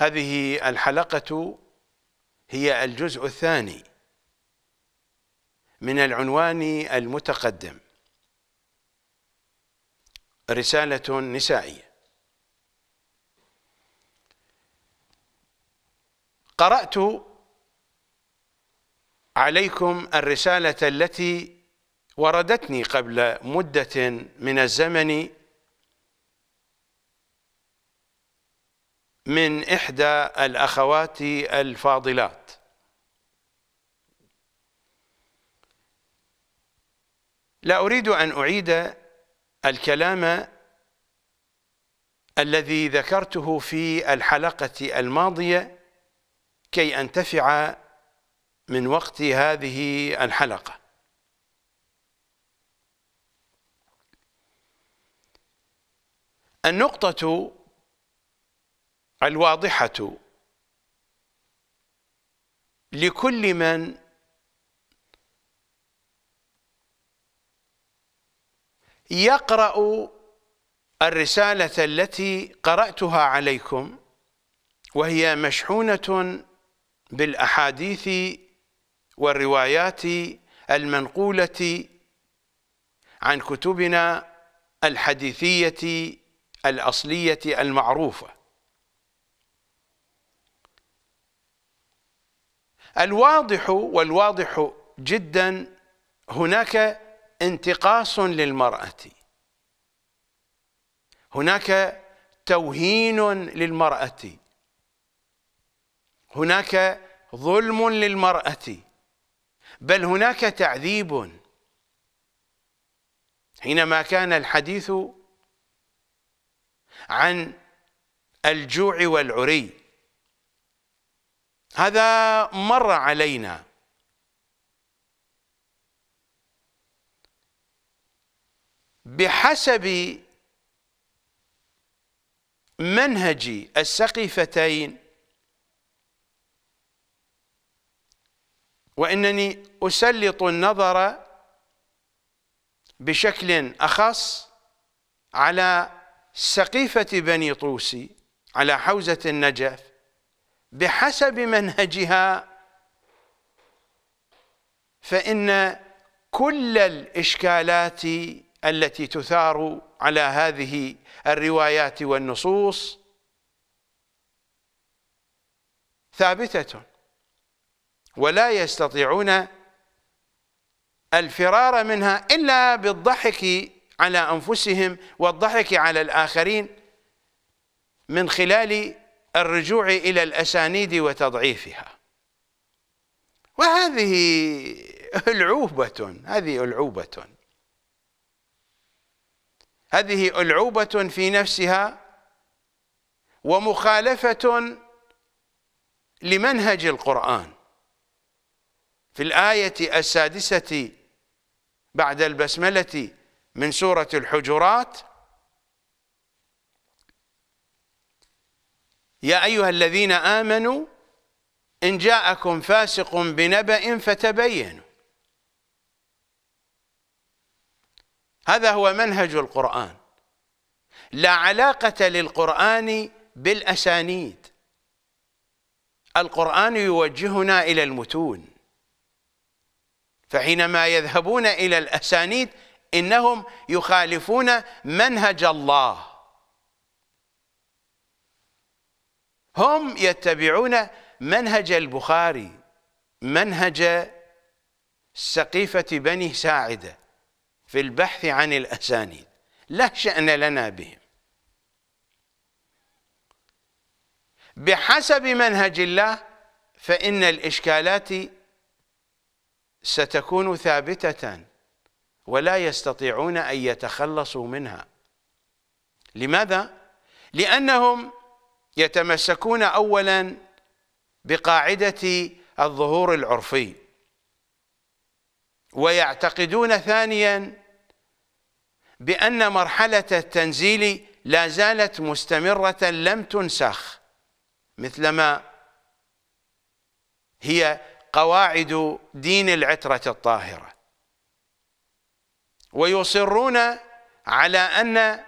هذه الحلقة هي الجزء الثاني من العنوان المتقدم. رسالة نسائية. قرأت عليكم الرسالة التي وردتني قبل مدة من الزمن من إحدى الأخوات الفاضلات. لا أريد أن أعيد الكلام الذي ذكرته في الحلقة الماضية كي أنتفع من وقت هذه الحلقة. النقطة الواضحة. لكل من يقرأ الرسالة التي قرأتها عليكم وهي مشحونة بالأحاديث والروايات المنقولة عن كتبنا الحديثية الأصلية المعروفة. الواضح والواضح جدا هناك انتقاص للمرأة. هناك توهين للمرأة. هناك ظلم للمرأة. بل هناك تعذيب. حينما كان الحديث عن الجوع والعري هذا مر علينا. بحسب منهج السقيفتين وإنني أسلط النظر بشكل أخص على سقيفة بني طوسي على حوزة النجف. بحسب منهجها فإن كل الإشكالات التي تثار على هذه الروايات والنصوص ثابتة ولا يستطيعون الفرار منها إلا بالضحك على أنفسهم والضحك على الآخرين من خلال الرجوع إلى الأسانيد وتضعيفها. وهذه ألعوبة هذه ألعوبة. هذه ألعوبة في نفسها ومخالفة لمنهج القرآن. في الآية السادسة بعد البسملة من سورة الحجرات يا أيها الذين آمنوا إن جاءكم فاسق بنبأ فتبينوا. هذا هو منهج القرآن. لا علاقة للقرآن بالأسانيد. القرآن يوجهنا إلى المتون. فحينما يذهبون إلى الأسانيد إنهم يخالفون منهج الله. هم يتبعون منهج البخاري منهج سقيفة بني ساعدة في البحث عن الأسانيد. لا شأن لنا بهم. بحسب منهج الله فإن الإشكالات ستكون ثابتة ولا يستطيعون أن يتخلصوا منها. لماذا؟ لأنهم يتمسكون أولا بقاعدة الظهور العرفي ويعتقدون ثانيا بأن مرحلة التنزيل لا زالت مستمرة لم تنسخ مثلما هي قواعد دين العترة الطاهرة. ويصرون على أن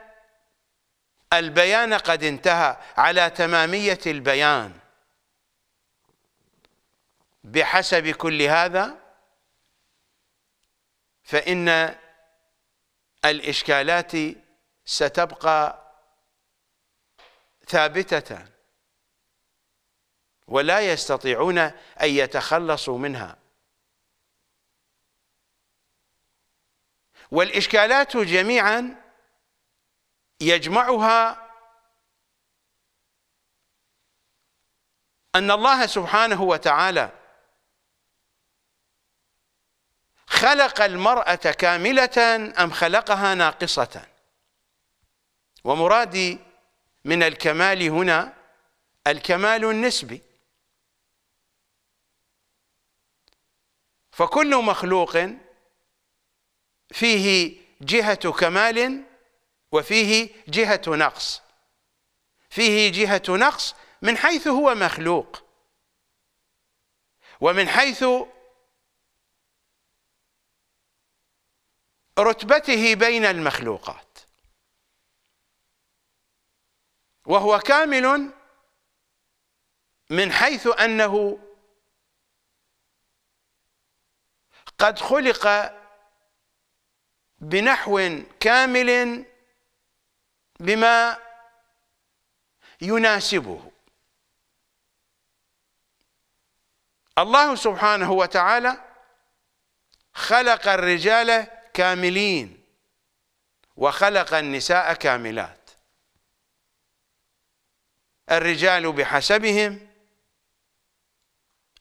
البيان قد انتهى على تمامية البيان. بحسب كل هذا فإن الإشكالات ستبقى ثابتة ولا يستطيعون أن يتخلصوا منها. والإشكالات جميعا يجمعها أن الله سبحانه وتعالى خلق المرأة كاملة أم خلقها ناقصة؟ ومرادي من الكمال هنا الكمال النسبي. فكل مخلوق فيه جهة كمال وفيه جهة نقص. فيه جهة نقص من حيث هو مخلوق. ومن حيث رتبته بين المخلوقات. وهو كامل من حيث أنه قد خلق بنحو كامل بما يناسبه. الله سبحانه وتعالى خلق الرجال كاملين وخلق النساء كاملات. الرجال بحسبهم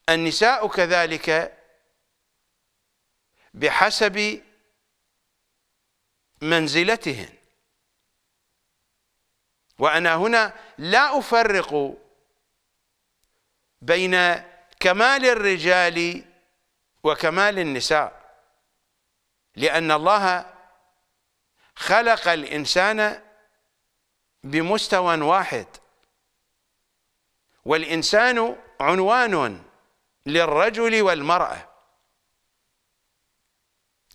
النساء كذلك بحسب منزلتهن وأنا هنا لا أفرق بين كمال الرجال وكمال النساء لأن الله خلق الإنسان بمستوى واحد والإنسان عنوان للرجل والمرأة.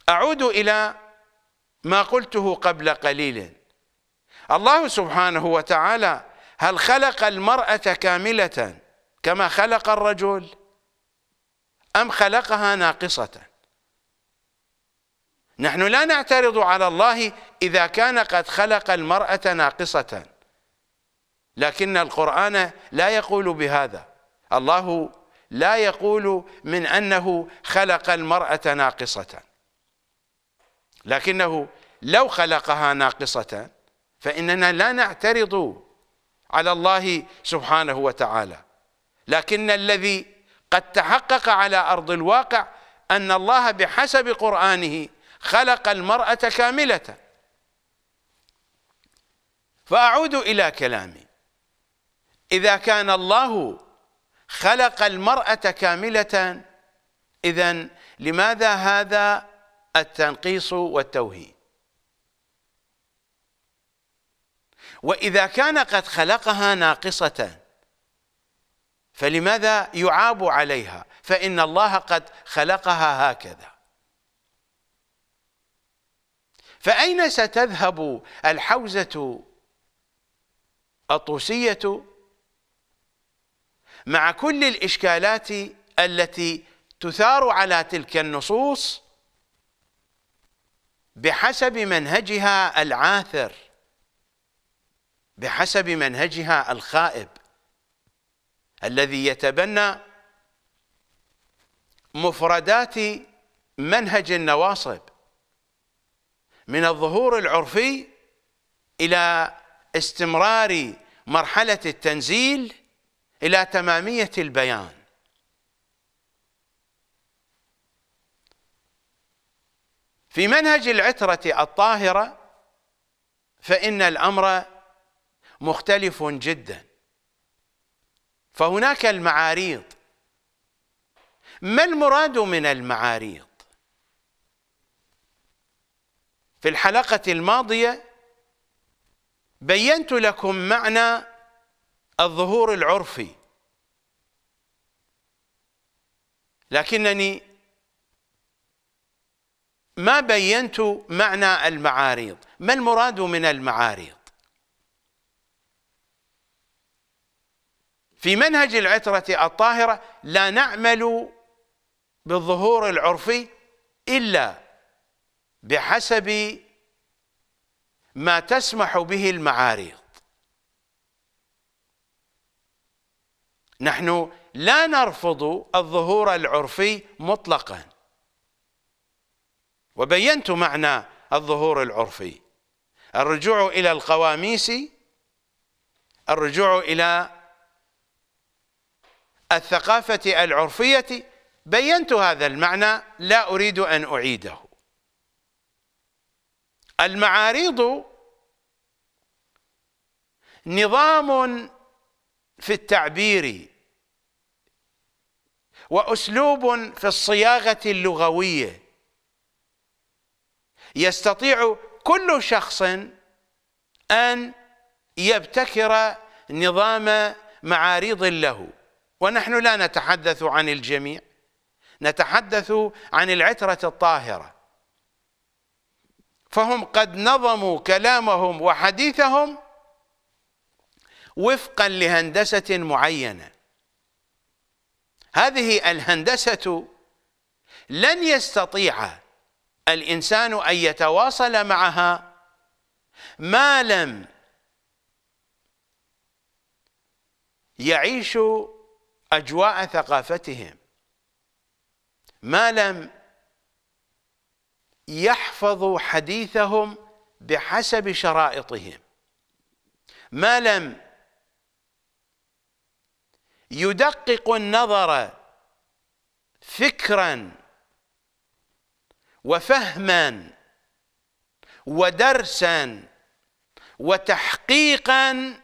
أعود إلى ما قلته قبل قليل. الله سبحانه وتعالى هل خلق المرأة كاملة كما خلق الرجل؟ أم خلقها ناقصة؟ نحن لا نعترض على الله إذا كان قد خلق المرأة ناقصة. لكن القرآن لا يقول بهذا. الله لا يقول من أنه خلق المرأة ناقصة. لكنه لو خلقها ناقصة فإننا لا نعترض على الله سبحانه وتعالى. لكن الذي قد تحقق على أرض الواقع أن الله بحسب قرآنه خلق المرأة كاملة. فأعود إلى كلامي. إذا كان الله خلق المرأة كاملة إذا لماذا هذا التنقيص والتوهين؟ وإذا كان قد خلقها ناقصة فلماذا يعاب عليها؟ فإن الله قد خلقها هكذا. فأين ستذهب الحوزة الطوسية مع كل الإشكالات التي تثار على تلك النصوص بحسب منهجها العاثر؟ بحسب منهجها الخائب الذي يتبنى مفردات منهج النواصب من الظهور العرفي إلى استمرار مرحلة التنزيل إلى تمامية البيان. في منهج العترة الطاهرة فإن الأمر مختلف جدا. فهناك المعاريض. ما المراد من المعاريض؟ في الحلقة الماضية بينت لكم معنى الظهور العرفي. لكنني ما بينت معنى المعاريض. ما المراد من المعاريض؟ في منهج العترة الطاهرة لا نعمل بالظهور العرفي إلا بحسب ما تسمح به المعاريض نحن لا نرفض الظهور العرفي مطلقا. وبينت معنى الظهور العرفي الرجوع إلى القواميس الرجوع إلى الثقافة العرفية بينت هذا المعنى لا أريد أن أعيده. المعاريض نظام في التعبير وأسلوب في الصياغة اللغوية. يستطيع كل شخص أن يبتكر نظام معاريض له. ونحن لا نتحدث عن الجميع نتحدث عن العترة الطاهرة. فهم قد نظموا كلامهم وحديثهم وفقا لهندسة معينة. هذه الهندسة لن يستطيع الإنسان أن يتواصل معها ما لم يعيش أجواء ثقافتهم. ما لم يحفظوا حديثهم بحسب شرائطهم. ما لم يدقق النظر فكرا وفهما ودرسا وتحقيقا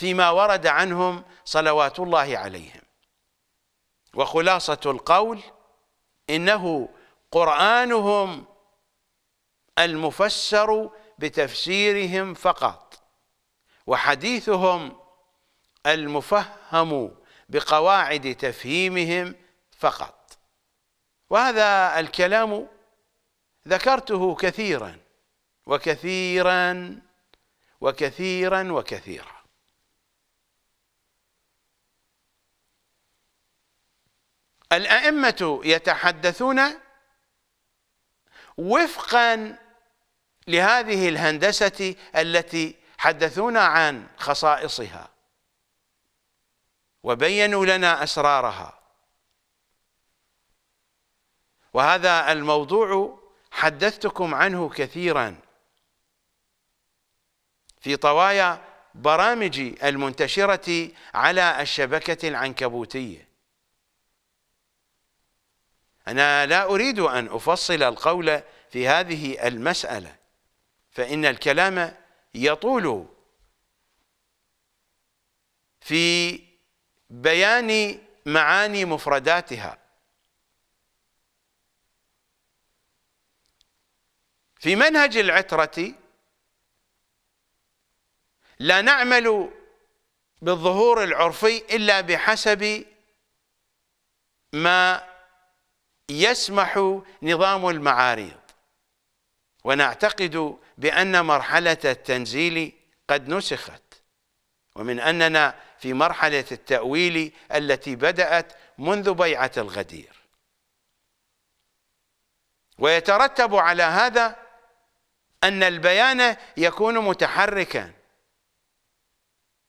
فيما ورد عنهم صلوات الله عليهم. وخلاصة القول إنه قرآنهم المفسر بتفسيرهم فقط وحديثهم المفهم بقواعد تفهيمهم فقط. وهذا الكلام ذكرته كثيرا وكثيرا وكثيرا وكثيرا. الأئمة يتحدثون وفقا لهذه الهندسة التي حدثونا عن خصائصها وبينوا لنا أسرارها. وهذا الموضوع حدثتكم عنه كثيرا في طوايا برامجي المنتشرة على الشبكة العنكبوتية. أنا لا أريد أن أفصل القول في هذه المسألة فإن الكلام يطول في بيان معاني مفرداتها. في منهج العترة لا نعمل بالظهور العرفي إلا بحسب ما يسمح نظام المعاريض ونعتقد بأن مرحلة التنزيل قد نسخت ومن أننا في مرحلة التأويل التي بدأت منذ بيعة الغدير. ويترتب على هذا أن البيان يكون متحركا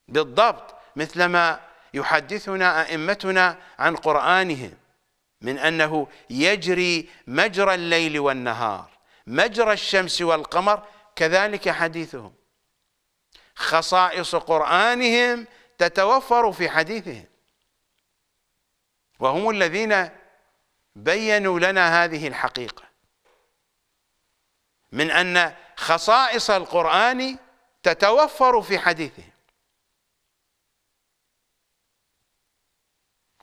بالضبط مثلما يحدثنا أئمتنا عن قرآنهم. من أنه يجري مجرى الليل والنهار مجرى الشمس والقمر كذلك حديثهم. خصائص قرآنهم تتوفر في حديثهم. وهم الذين بينوا لنا هذه الحقيقة. من أن خصائص القرآن تتوفر في حديثهم.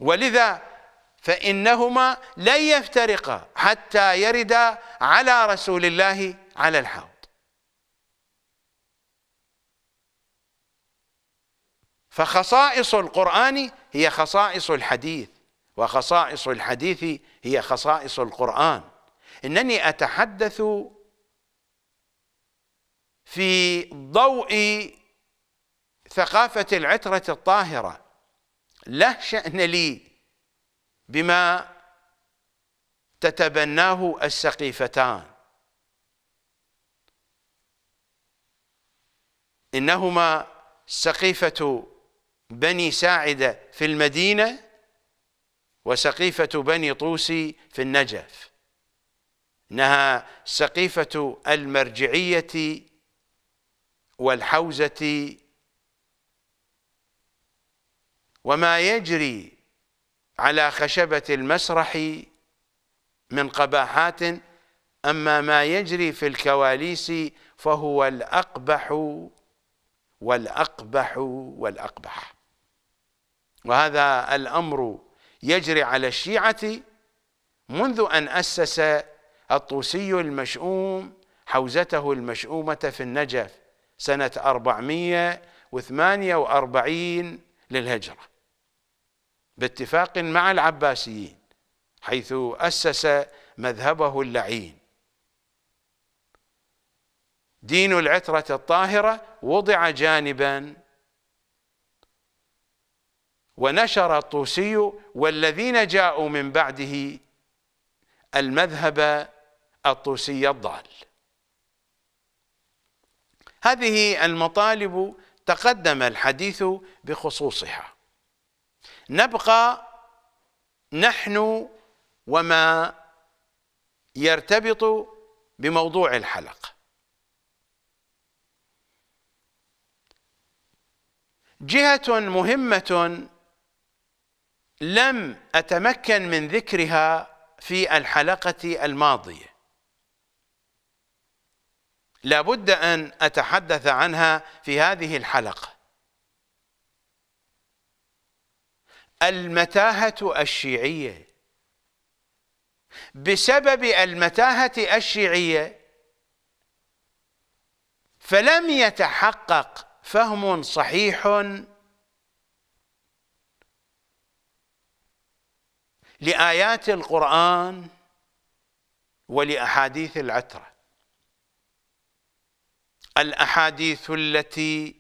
ولذا فإنهما لن يفترقا حتى يردا على رسول الله على الحوض. فخصائص القرآن هي خصائص الحديث وخصائص الحديث هي خصائص القرآن. إنني أتحدث في ضوء ثقافة العترة الطاهرة. لا شأن لي بما تتبناه السقيفتان. إنهما سقيفة بني ساعدة في المدينة وسقيفة بني طوسي في النجف. إنها سقيفة المرجعية والحوزة وما يجري على خشبة المسرح من قباحات أما ما يجري في الكواليس فهو الأقبح والأقبح والأقبح. وهذا الأمر يجري على الشيعة منذ أن أسس الطوسي المشؤوم حوزته المشؤومة في النجف سنة 448 للهجرة. باتفاق مع العباسيين حيث أسس مذهبه اللعين. دين العترة الطاهرة وضع جانبا. ونشر الطوسي والذين جاءوا من بعده المذهب الطوسي الضال. هذه المطالب تقدم الحديث بخصوصها. نبقى نحن وما يرتبط بموضوع الحلقة جهة مهمة لم أتمكن من ذكرها في الحلقة الماضية. لابد أن أتحدث عنها في هذه الحلقة. المتاهة الشيعية. بسبب المتاهة الشيعية فلم يتحقق فهم صحيح لآيات القرآن ولأحاديث العترة. الأحاديث التي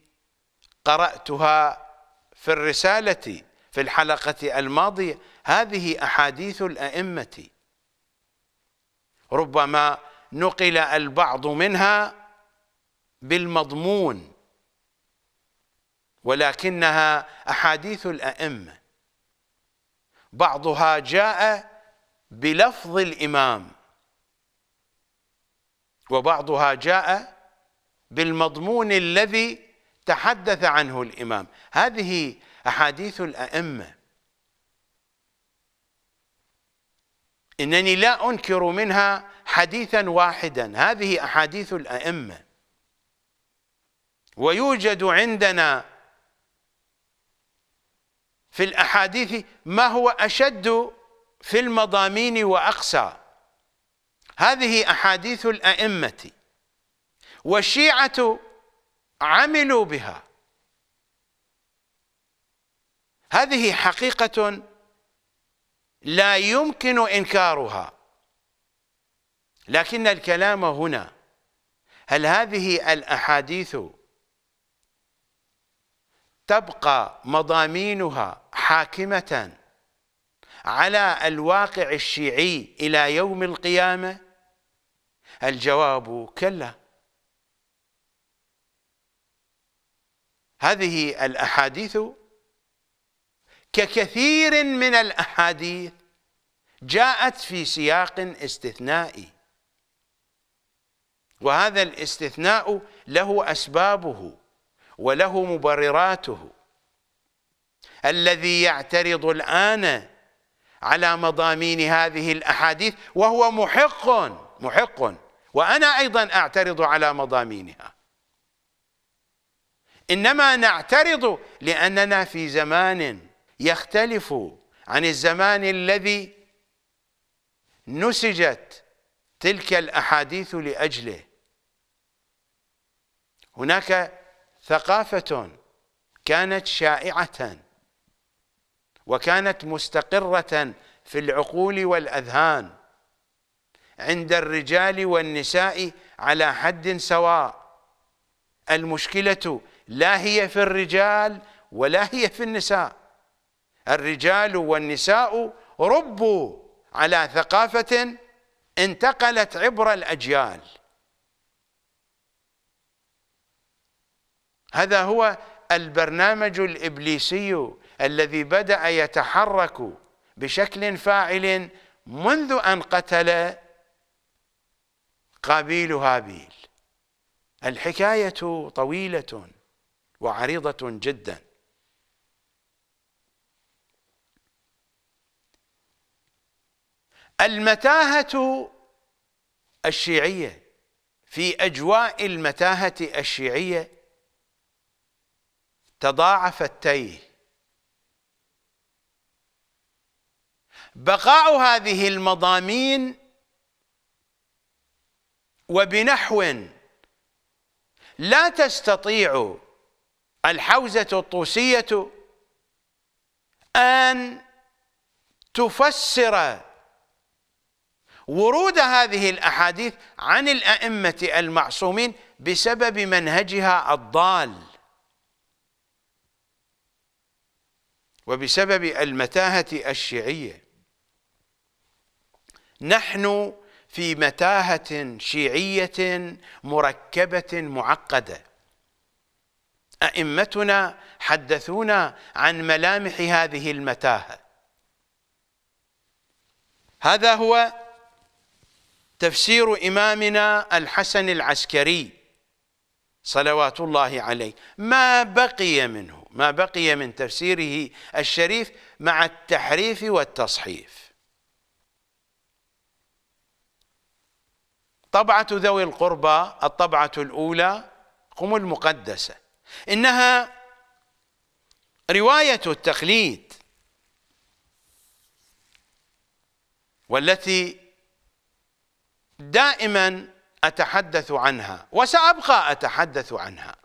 قرأتها في الرسالة في الحلقة الماضية هذه أحاديث الأئمة. ربما نقل البعض منها بالمضمون ولكنها أحاديث الأئمة. بعضها جاء بلفظ الإمام وبعضها جاء بالمضمون الذي تحدث عنه الإمام. هذه أحاديث الأئمة. إنني لا أنكر منها حديثا واحدا. هذه أحاديث الأئمة. ويوجد عندنا في الأحاديث ما هو أشد في المضامين واقسى هذه أحاديث الأئمة. والشيعة عملوا بها. هذه حقيقة لا يمكن إنكارها. لكن الكلام هنا هل هذه الأحاديث تبقى مضامينها حاكمة على الواقع الشيعي إلى يوم القيامة؟ الجواب كلا. هذه الأحاديث ككثير من الأحاديث جاءت في سياق استثنائي. وهذا الاستثناء له أسبابه وله مبرراته. الذي يعترض الآن على مضامين هذه الأحاديث وهو محق محق. وأنا أيضا أعترض على مضامينها. إنما نعترض لأننا في زمان يختلف عن الزمان الذي نسجت تلك الأحاديث لأجله. هناك ثقافة كانت شائعة وكانت مستقرة في العقول والأذهان عند الرجال والنساء على حد سواء. المشكلة لا هي في الرجال ولا هي في النساء. الرجال والنساء ربوا على ثقافة انتقلت عبر الأجيال. هذا هو البرنامج الإبليسي الذي بدأ يتحرك بشكل فاعل منذ أن قتل قابيل هابيل. الحكاية طويلة وعريضة جدا. المتاهة الشيعية في أجواء المتاهة الشيعية تضاعف التيه. بقاء هذه المضامين وبنحو لا تستطيع الحوزة الطوسية أن تفسر ورود هذه الأحاديث عن الأئمة المعصومين بسبب منهجها الضال. وبسبب المتاهة الشيعية. نحن في متاهة شيعية مركبة معقدة. أئمتنا حدثونا عن ملامح هذه المتاهة. هذا هو تفسير إمامنا الحسن العسكري صلوات الله عليه. ما بقي منه ما بقي من تفسيره الشريف مع التحريف والتصحيف. طبعة ذوي القربى الطبعة الأولى قم المقدسة. إنها رواية التقليد والتي دائما أتحدث عنها وسأبقى أتحدث عنها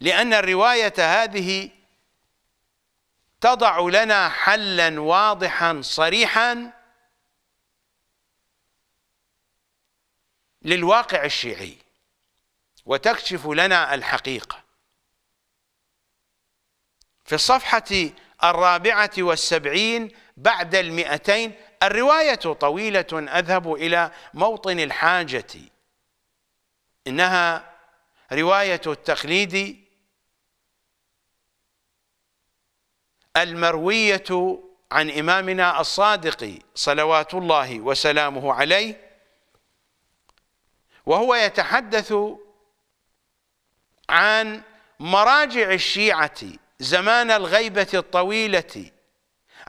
لأن الرواية هذه تضع لنا حلا واضحا صريحا للواقع الشيعي وتكشف لنا الحقيقة. في الصفحة الرابعة والسبعين بعد المئتين الرواية طويلة أذهب إلى موطن الحاجة. إنها رواية التقليد المروية عن إمامنا الصادق صلوات الله وسلامه عليه. وهو يتحدث عن مراجع الشيعة زمان الغيبة الطويلة.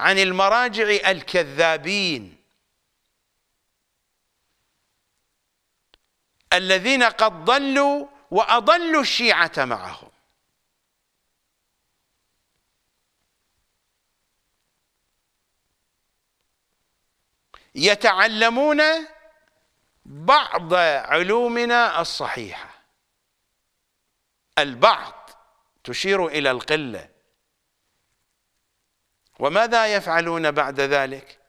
عن المراجع الكذابين. الذين قد ضلوا وأضلوا الشيعة معهم. يتعلمون بعض علومنا الصحيحة. البعض تشير إلى القلة. وماذا يفعلون بعد ذلك؟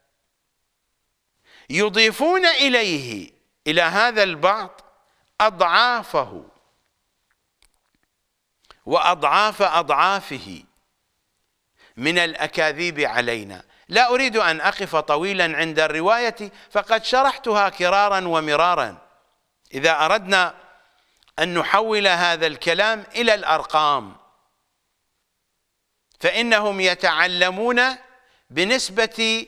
يضيفون إليه إلى هذا البعض أضعافه وأضعاف أضعافه من الأكاذيب علينا. لا أريد أن أقف طويلا عند الرواية فقد شرحتها كرارا ومرارا. إذا أردنا أن نحول هذا الكلام إلى الأرقام فإنهم يتعلمون بنسبة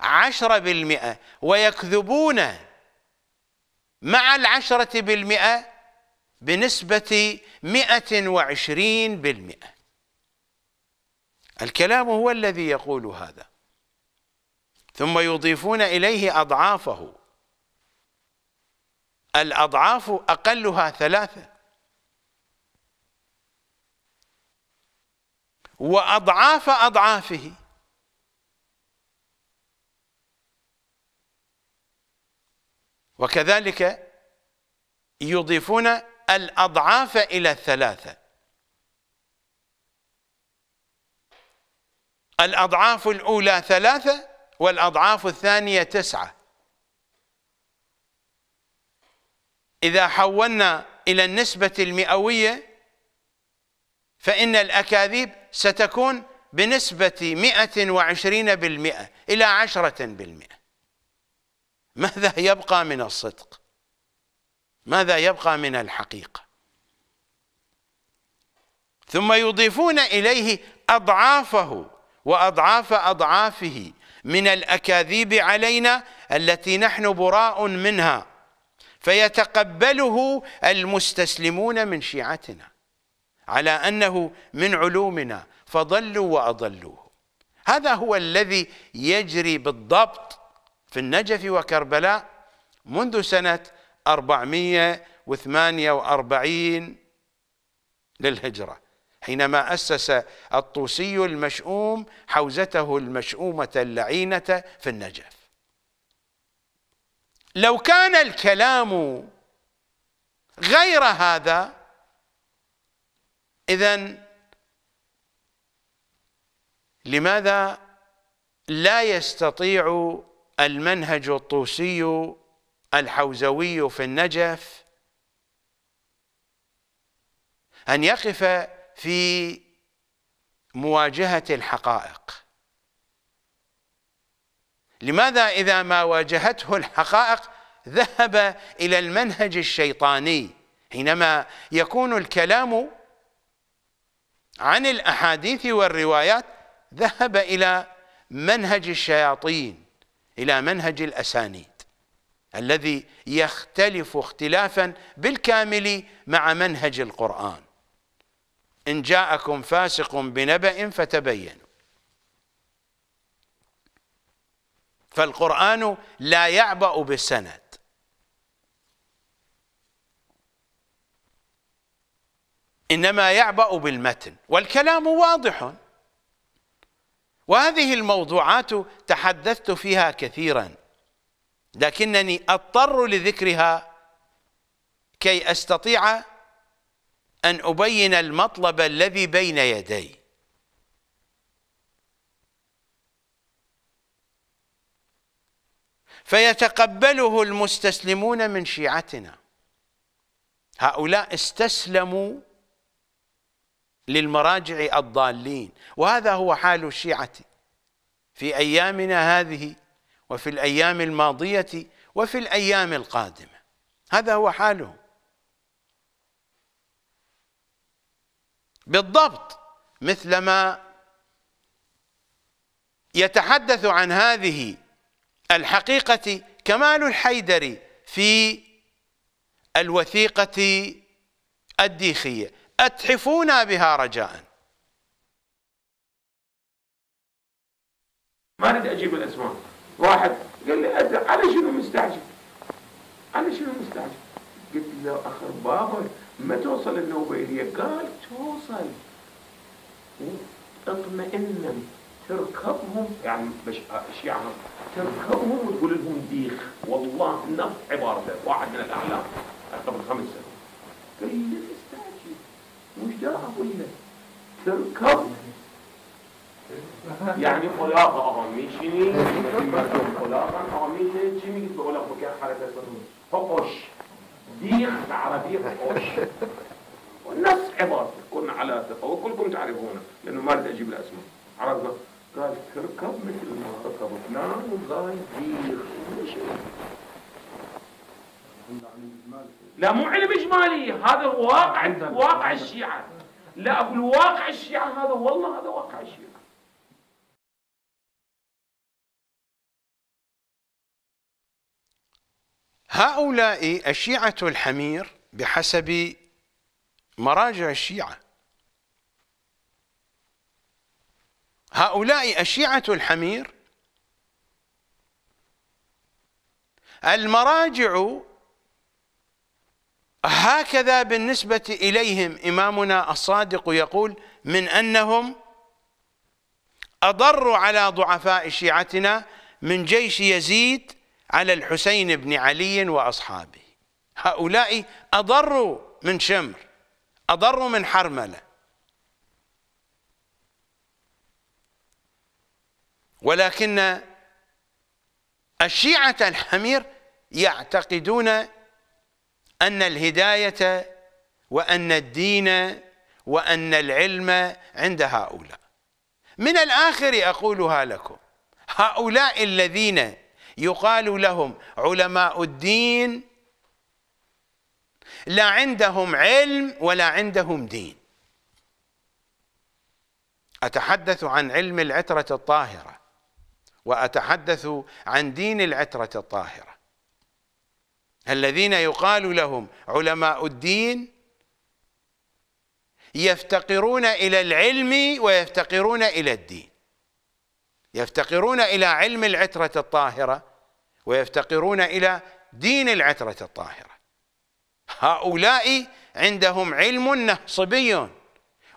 عشرة بالمئة ويكذبون مع العشرة بالمئة بنسبة مئة وعشرين بالمئة. الكلام هو الذي يقول هذا. ثم يضيفون إليه أضعافه. الأضعاف أقلها ثلاثة. وأضعاف أضعافه. وكذلك يضيفون الأضعاف إلى الثلاثة. الأضعاف الأولى ثلاثة والأضعاف الثانية تسعة. إذا حولنا إلى النسبة المئوية فإن الأكاذيب ستكون بنسبة مئة وعشرين بالمئة إلى عشرة بالمئة. ماذا يبقى من الصدق؟ ماذا يبقى من الحقيقة؟ ثم يضيفون إليه أضعافه وأضعاف أضعافه من الأكاذيب علينا التي نحن براء منها فيتقبله المستسلمون من شيعتنا. على أنه من علومنا فضلوا وأضلوه هذا هو الذي يجري بالضبط في النجف وكربلاء منذ سنة 448 للهجرة حينما أسس الطوسي المشؤوم حوزته المشؤومة اللعينة في النجف. لو كان الكلام غير هذا إذا لماذا لا يستطيع المنهج الطوسي الحوزوي في النجف أن يقف في مواجهة الحقائق؟ لماذا إذا ما واجهته الحقائق ذهب إلى المنهج الشيطاني؟ حينما يكون الكلام عن الأحاديث والروايات ذهب إلى منهج الشياطين إلى منهج الأسانيد الذي يختلف اختلافا بالكامل مع منهج القرآن. إن جاءكم فاسق بنبأ فتبينوا. فالقرآن لا يعبأ بالسند. إنما يعبأ بالمتن والكلام واضح. وهذه الموضوعات تحدثت فيها كثيرا لكنني أضطر لذكرها كي أستطيع أن أبين المطلب الذي بين يدي. فيتقبله المستسلمون من شيعتنا. هؤلاء استسلموا للمراجع الضالين. وهذا هو حال الشيعة في أيامنا هذه وفي الأيام الماضية وفي الأيام القادمة. هذا هو حالهم. بالضبط مثلما يتحدث عن هذه الحقيقة كمال الحيدري في الوثيقة الديخية. أتحفونا بها رجاء. ما أريد أجيب الأسماء. واحد قال لي على شنو مستعجل؟ على شنو مستعجل؟ قلت له اخر بابا ما توصل النوبيليه قال توصل. اطمئنا تركبهم. يعني الشيعة تركبهم وتقول لهم ديخ. والله نفس عبارته واحد من الأعلام قبل خمس سنوات. قال لي مش أقول لك تركب يعني خلاقة أغميشني خلاقة أغميشني شي ميجي بقول لك مكان حركة فقش ديخ عربية فقش والنص عبارة كنا على تقوى كلكم تعرفونه لأنه ما بدي أجيب الأسماء عرفنا قال تركب مثل ما ركب فلان وقال ديخ لا مو علم إجمالي هذا واقع واقع الشيعة. لا أقول واقع الشيعة هذا والله هذا واقع الشيعة. هؤلاء الشيعة الحمير بحسب مراجع الشيعة. هؤلاء الشيعة الحمير المراجع هكذا بالنسبة إليهم إمامنا الصادق يقول من أنهم أضروا على ضعفاء شيعتنا من جيش يزيد على الحسين بن علي وأصحابه. هؤلاء أضروا من شمر أضروا من حرملة. ولكن الشيعة الحمير يعتقدون أن الهداية وأن الدين وأن العلم عند هؤلاء. من الآخر أقولها لكم هؤلاء الذين يقال لهم علماء الدين لا عندهم علم ولا عندهم دين. أتحدث عن علم العترة الطاهرة وأتحدث عن دين العترة الطاهرة. الذين يقال لهم علماء الدين يفتقرون إلى العلم ويفتقرون إلى الدين. يفتقرون إلى علم العترة الطاهرة ويفتقرون إلى دين العترة الطاهرة. هؤلاء عندهم علم نهصبي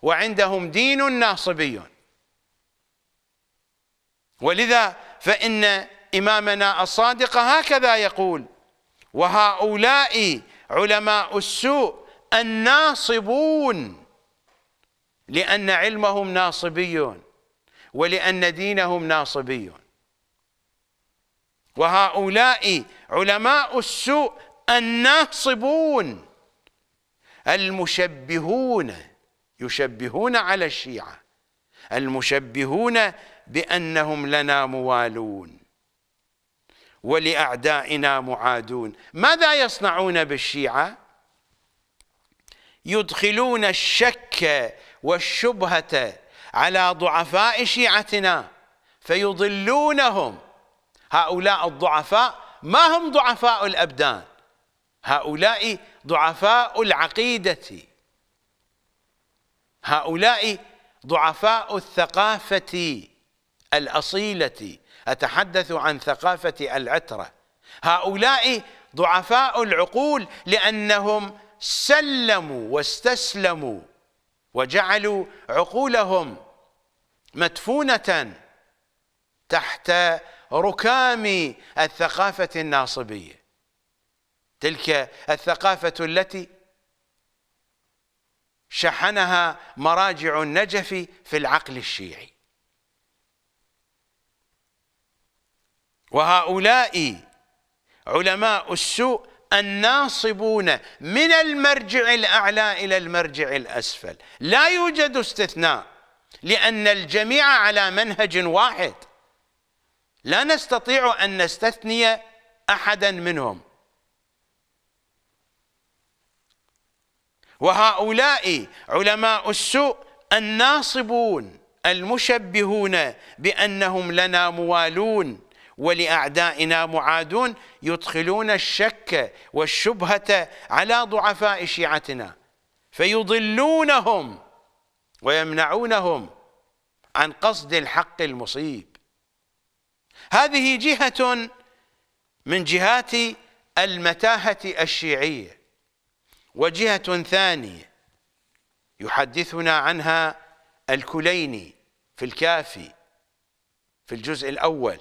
وعندهم دين ناصبي. ولذا فإن إمامنا الصادق هكذا يقول وهؤلاء علماء السوء الناصبون لأن علمهم ناصبي ولأن دينهم ناصبي وهؤلاء علماء السوء الناصبون المشبهون يشبهون على الشيعة المشبهون بأنهم لنا موالون. ولأعدائنا معادون. ماذا يصنعون بالشيعة؟ يدخلون الشك والشبهة على ضعفاء شيعتنا فيضلونهم. هؤلاء الضعفاء ما هم ضعفاء الأبدان؟ هؤلاء ضعفاء العقيدة. هؤلاء ضعفاء الثقافة الأصيلة. أتحدث عن ثقافة العترة. هؤلاء ضعفاء العقول لأنهم سلموا واستسلموا وجعلوا عقولهم مدفونة تحت ركام الثقافة الناصبية. تلك الثقافة التي شحنها مراجع النجف في العقل الشيعي. وهؤلاء علماء السوء الناصبون من المرجع الأعلى إلى المرجع الأسفل. لا يوجد استثناء لأن الجميع على منهج واحد. لا نستطيع أن نستثني أحدا منهم. وهؤلاء علماء السوء الناصبون المشبهون بأنهم لنا موالون. ولأعدائنا معادون يدخلون الشك والشبهة على ضعفاء شيعتنا فيضلونهم ويمنعونهم عن قصد الحق المصيب. هذه جهة من جهات المتاهة الشيعية وجهة ثانية يحدثنا عنها الكليني في الكافي في الجزء الأول.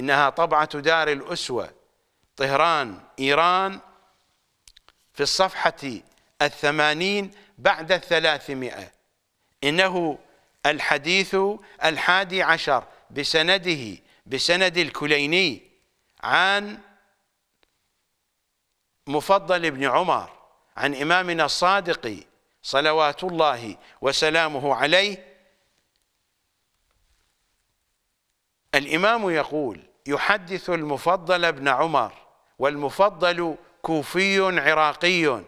إنها طبعة دار الأسوة. طهران إيران في الصفحة الثمانين بعد الثلاثمائة. إنه الحديث الحادي عشر بسنده بسند الكليني عن مفضل بن عمر عن إمامنا الصادق صلوات الله وسلامه عليه. الإمام يقول يحدث المفضل بن عمر والمفضل كوفي عراقي.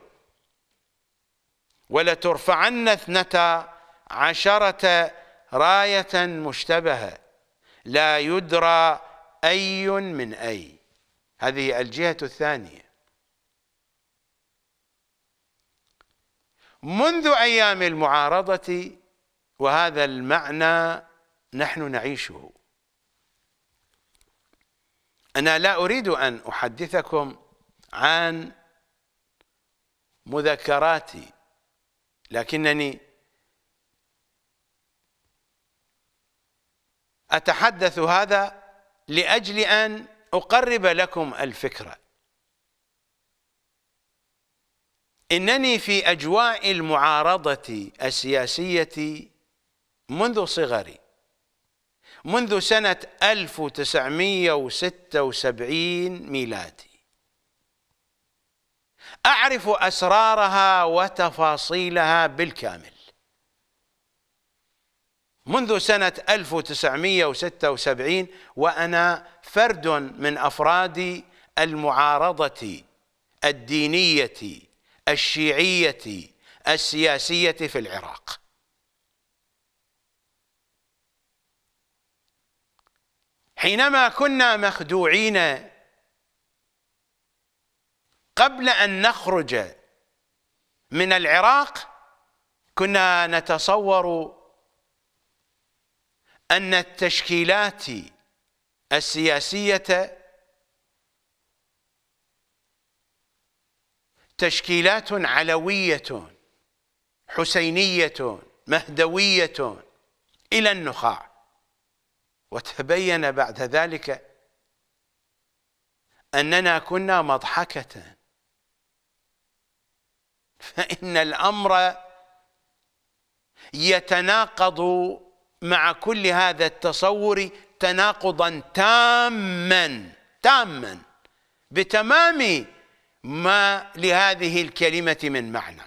ولترفعن اثنتا عشرة راية مشتبهة. لا يدرى أي من أي. هذه الجهة الثانية. منذ أيام المعارضة وهذا المعنى نحن نعيشه. أنا لا أريد أن أحدثكم عن مذكراتي لكنني أتحدث هذا لأجل أن أقرب لكم الفكرة. إنني في أجواء المعارضة السياسية منذ صغري. منذ سنة 1976 ميلادي. أعرف أسرارها وتفاصيلها بالكامل. منذ سنة 1976 وأنا فرد من أفراد المعارضة الدينية الشيعية السياسية في العراق. حينما كنا مخدوعين قبل أن نخرج من العراق كنا نتصور أن التشكيلات السياسية تشكيلات علوية حسينية مهدوية إلى النخاع. وتبين بعد ذلك أننا كنا مضحكة. فإن الأمر يتناقض مع كل هذا التصور تناقضا تاما تاما بتمام ما لهذه الكلمة من معنى.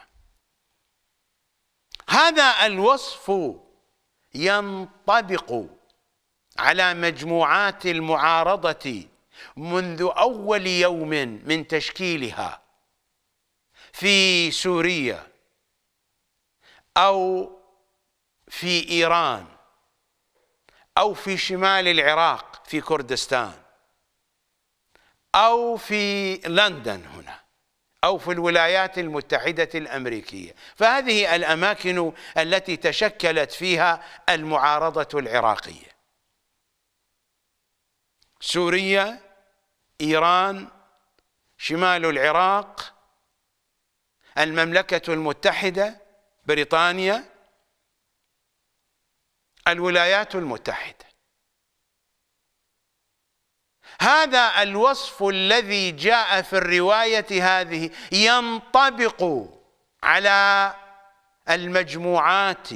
هذا الوصف ينطبق على مجموعات المعارضة منذ أول يوم من تشكيلها في سوريا أو في إيران أو في شمال العراق في كردستان أو في لندن هنا أو في الولايات المتحدة الأمريكية. فهذه الأماكن التي تشكلت فيها المعارضة العراقية. سوريا إيران شمال العراق المملكة المتحدة بريطانيا الولايات المتحدة. هذا الوصف الذي جاء في الرواية هذه ينطبق على المجموعات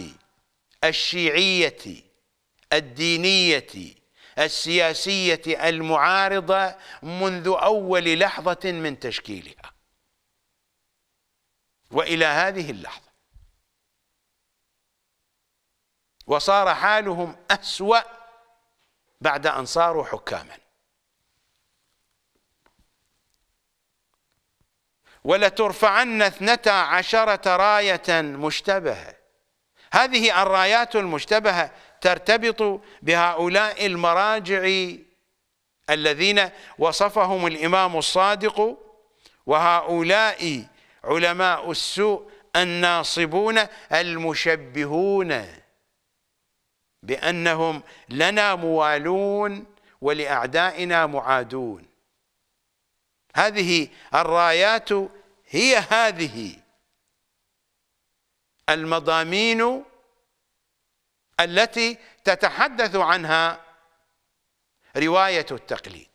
الشيعية الدينية السياسية المعارضة منذ أول لحظة من تشكيلها. وإلى هذه اللحظة. وصار حالهم أسوأ بعد أن صاروا حكاما. ولترفعن اثنتا عشرة راية مشتبهة. هذه الرايات المشتبهة ترتبط بهؤلاء المراجع الذين وصفهم الإمام الصادق وهؤلاء علماء السوء الناصبون المشبهون بأنهم لنا موالون ولأعدائنا معادون. هذه الرايات هي هذه. المضامين التي تتحدث عنها رواية التقليد.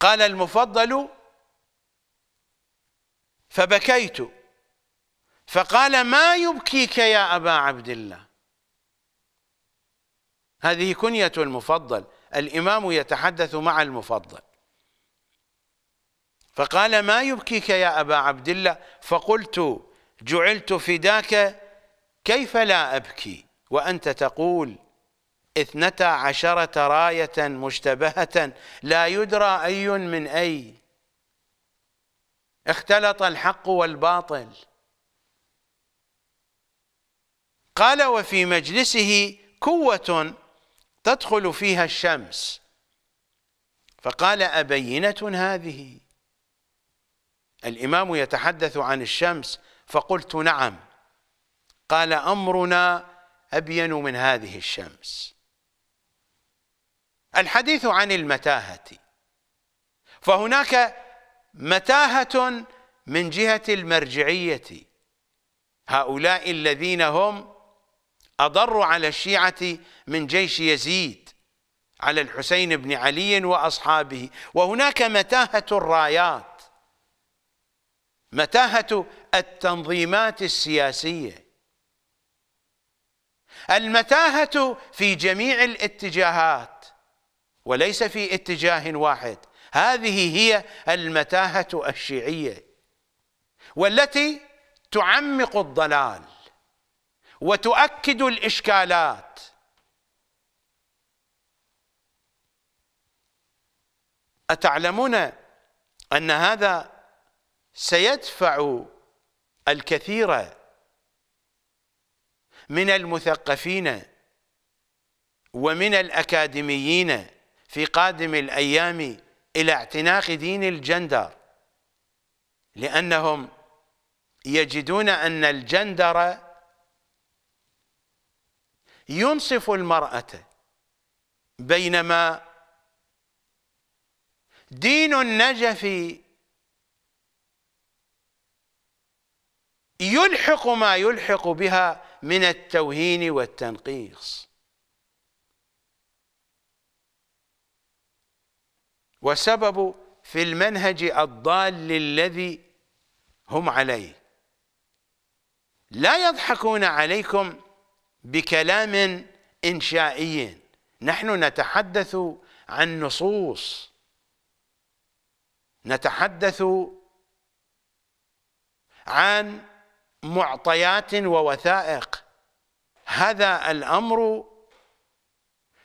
قال المفضل فبكيت فقال ما يبكيك يا أبا عبد الله؟ هذه كنية المفضل. الإمام يتحدث مع المفضل. فقال ما يبكيك يا أبا عبد الله؟ فقلت جعلت فداك كيف لا أبكي؟ وأنت تقول اثنتا عشرة راية مشتبهة لا يدرى أي من أي. اختلط الحق والباطل. قال وفي مجلسه كوة تدخل فيها الشمس. فقال أبينة هذه. الإمام يتحدث عن الشمس فقلت نعم. قال أمرنا أبين من هذه الشمس. الحديث عن المتاهة. فهناك متاهة من جهة المرجعية. هؤلاء الذين هم أضروا على الشيعة من جيش يزيد على الحسين بن علي وأصحابه. وهناك متاهة الرايات متاهة التنظيمات السياسية. المتاهة في جميع الاتجاهات وليس في اتجاه واحد. هذه هي المتاهة الشيعية والتي تعمق الضلال وتؤكد الإشكالات. أتعلمون أن هذا سيدفع الكثير من المثقفين ومن الأكاديميين في قادم الأيام إلى اعتناق دين الجندر لأنهم يجدون أن الجندر ينصف المرأة بينما دين النجف يلحق ما يلحق بها من التوهين والتنقيص. وسبب في المنهج الضال الذي هم عليه. لا يضحكون عليكم بكلام إنشائي. نحن نتحدث عن نصوص. نتحدث عن معطيات ووثائق. هذا الأمر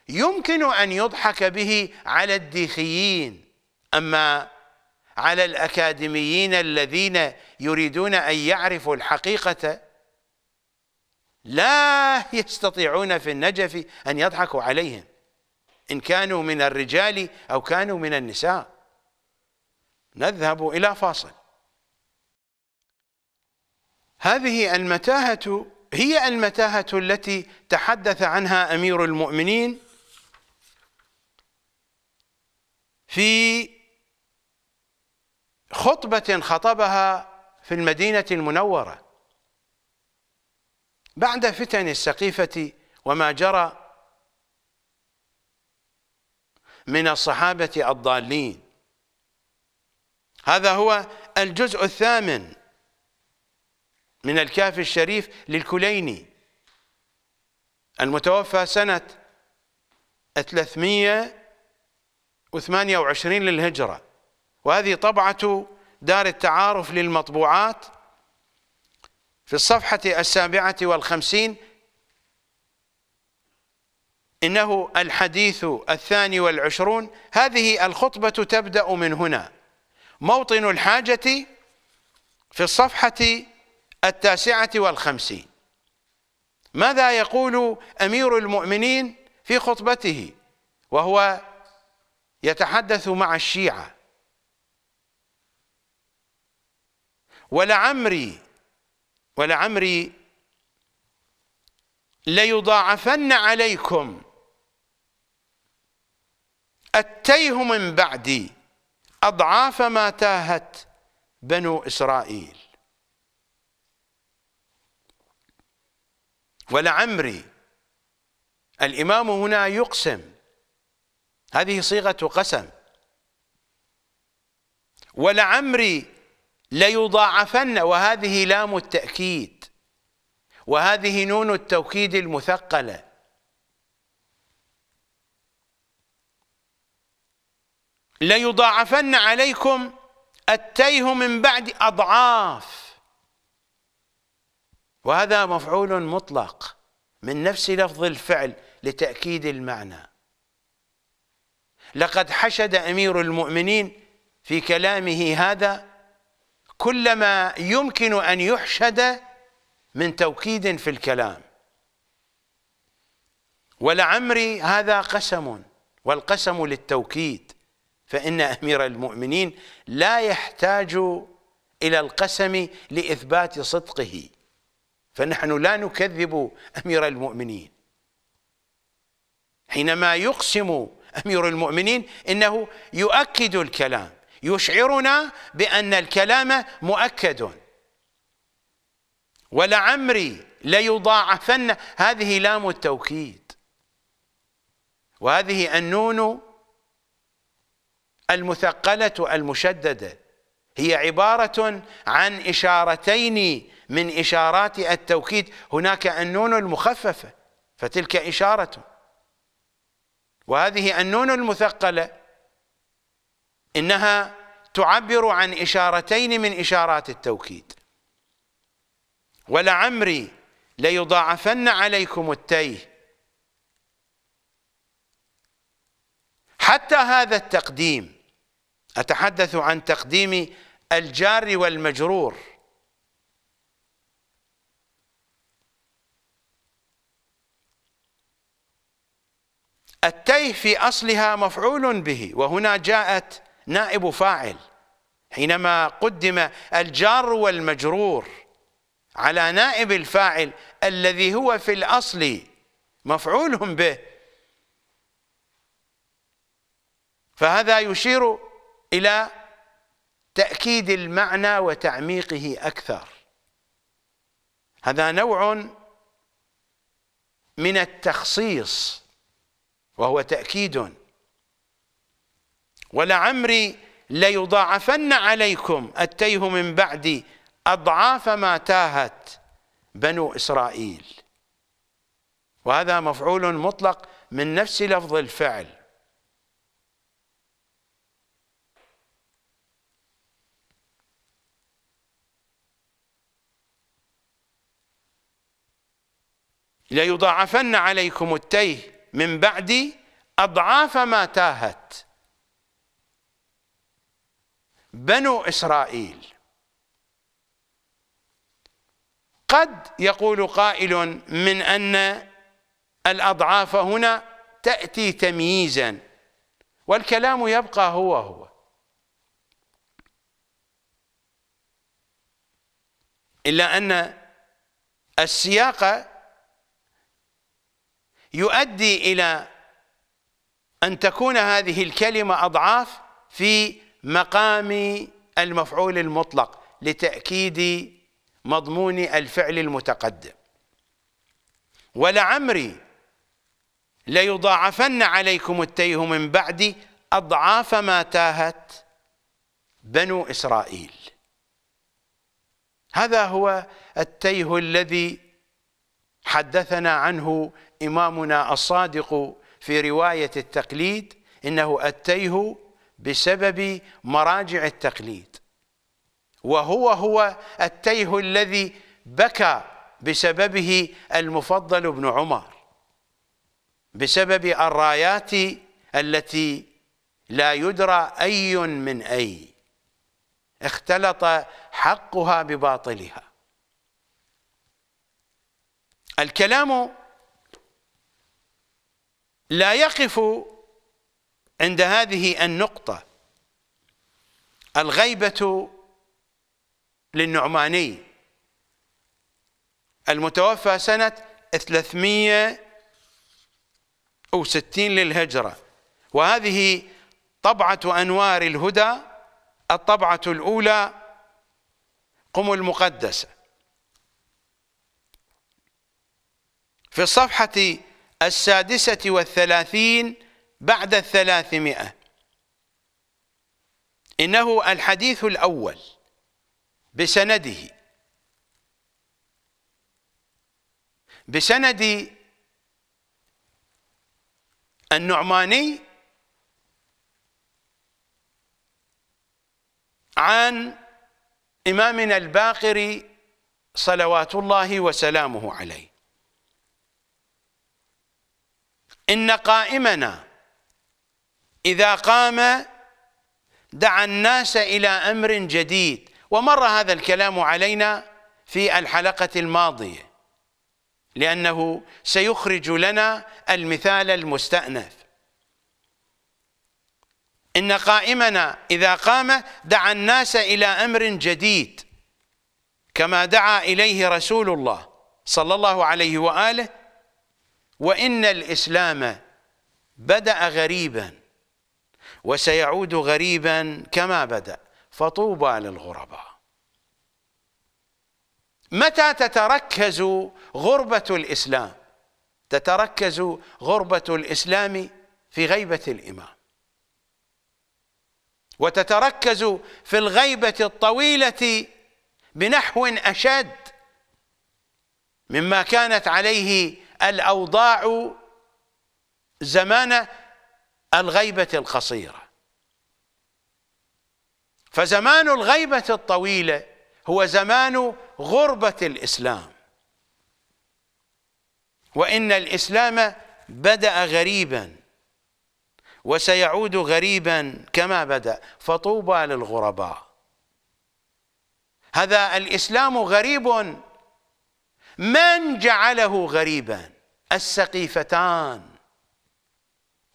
يمكن أن يضحك به على الديخيين أما على الأكاديميين الذين يريدون أن يعرفوا الحقيقة لا يستطيعون في النجف أن يضحكوا عليهم إن كانوا من الرجال أو كانوا من النساء. نذهب إلى فاصل. هذه المتاهة هي المتاهة التي تحدث عنها أمير المؤمنين في خطبة خطبها في المدينة المنورة بعد فتن السقيفة وما جرى من الصحابة الضالين. هذا هو الجزء الثامن. من الكافي الشريف للكليني. المتوفى سنة 328 للهجرة. وهذه طبعة دار التعارف للمطبوعات في الصفحة السابعة والخمسين. إنه الحديث الثاني والعشرون. هذه الخطبة تبدأ من هنا. موطن الحاجة في الصفحة التاسعة والخمسين. ماذا يقول أمير المؤمنين في خطبته؟ وهو يتحدث مع الشيعة. ولعمري ولعمري ليضاعفن عليكم التيه من بعدي أضعاف ما تاهت بنو إسرائيل. ولعمري. الإمام هنا يقسم. هذه صيغة قسم. ولعمري ليضاعفن وهذه لام التأكيد. وهذه نون التوكيد المثقلة. ليضاعفن عليكم التيه من بعد أضعاف. وهذا مفعول مطلق من نفس لفظ الفعل لتأكيد المعنى. لقد حشد أمير المؤمنين في كلامه هذا كل ما يمكن أن يحشد من توكيد في الكلام. ولعمري هذا قسم والقسم للتوكيد فإن أمير المؤمنين لا يحتاج إلى القسم لإثبات صدقه. فنحن لا نكذب أمير المؤمنين. حينما يقسم أمير المؤمنين إنه يؤكد الكلام يشعرنا بأن الكلام مؤكد. ولعمري ليضاعفن هذه لام التوكيد. وهذه النون المثقلة المشددة هي عبارة عن إشارتين من إشارات التوكيد هناك النون المخففة فتلك إشارة. وهذه النون المثقلة إنها تعبر عن إشارتين من إشارات التوكيد. ولعمري ليضاعفن عليكم التيه. حتى هذا التقديم أتحدث عن تقديم الجار والمجرور. التيه في أصلها مفعول به وهنا جاءت نائب فاعل حينما قدم الجار والمجرور على نائب الفاعل الذي هو في الأصل مفعول به. فهذا يشير إلى تأكيد المعنى وتعميقه أكثر. هذا نوع من التخصيص وهو تأكيد. ولعمري ليضاعفن عليكم التيه من بعد أضعاف ما تاهت بنو إسرائيل. وهذا مفعول مطلق من نفس لفظ الفعل. ليضاعفن عليكم التيه من بعد أضعاف ما تاهت. بنو إسرائيل. قد يقول قائل من أن الأضعاف هنا تأتي تمييزا والكلام يبقى هو هو. إلا أن السياق يؤدي إلى أن تكون هذه الكلمة أضعاف في مقام المفعول المطلق لتأكيد مضمون الفعل المتقدم. ولعمري ليضاعفن عليكم التيه من بعد أضعاف ما تاهت بنو إسرائيل. هذا هو التيه الذي حدثنا عنه إمامنا الصادق في رواية التقليد إنه التيه بسبب مراجع التقليد. وهو هو التيه الذي بكى بسببه المفضل بن عمر بسبب الرايات التي لا يدرى أي من أي اختلط حقها بباطلها. الكلام لا يقف عند هذه النقطة الغيبة للنعماني. المتوفى سنة 360 للهجرة. وهذه طبعة أنوار الهدى الطبعة الأولى قم المقدسة في الصفحة السادسة والثلاثين بعد الثلاثمائة. إنه الحديث الأول بسنده. بسند النعماني عن إمامنا الباقر صلوات الله وسلامه عليه. إن قائمنا إذا قام دعا الناس إلى أمر جديد ومر هذا الكلام علينا في الحلقة الماضية لأنه سيخرج لنا المثال المستأنف. إن قائمنا إذا قام دعا الناس إلى أمر جديد كما دعا إليه رسول الله صلى الله عليه وآله وإن الإسلام بدأ غريبا وسيعود غريبا كما بدأ فطوبى للغرباء. متى تتركز غربة الإسلام؟ تتركز غربة الإسلام في غيبة الإمام. وتتركز في الغيبة الطويلة بنحو أشد مما كانت عليه الأوضاع زمان الغيبة القصيرة. فزمان الغيبة الطويلة هو زمان غربة الإسلام. وإن الإسلام بدأ غريبا وسيعود غريبا كما بدأ فطوبى للغرباء. هذا الإسلام غريب من جعله غريبا؟ السقيفتان.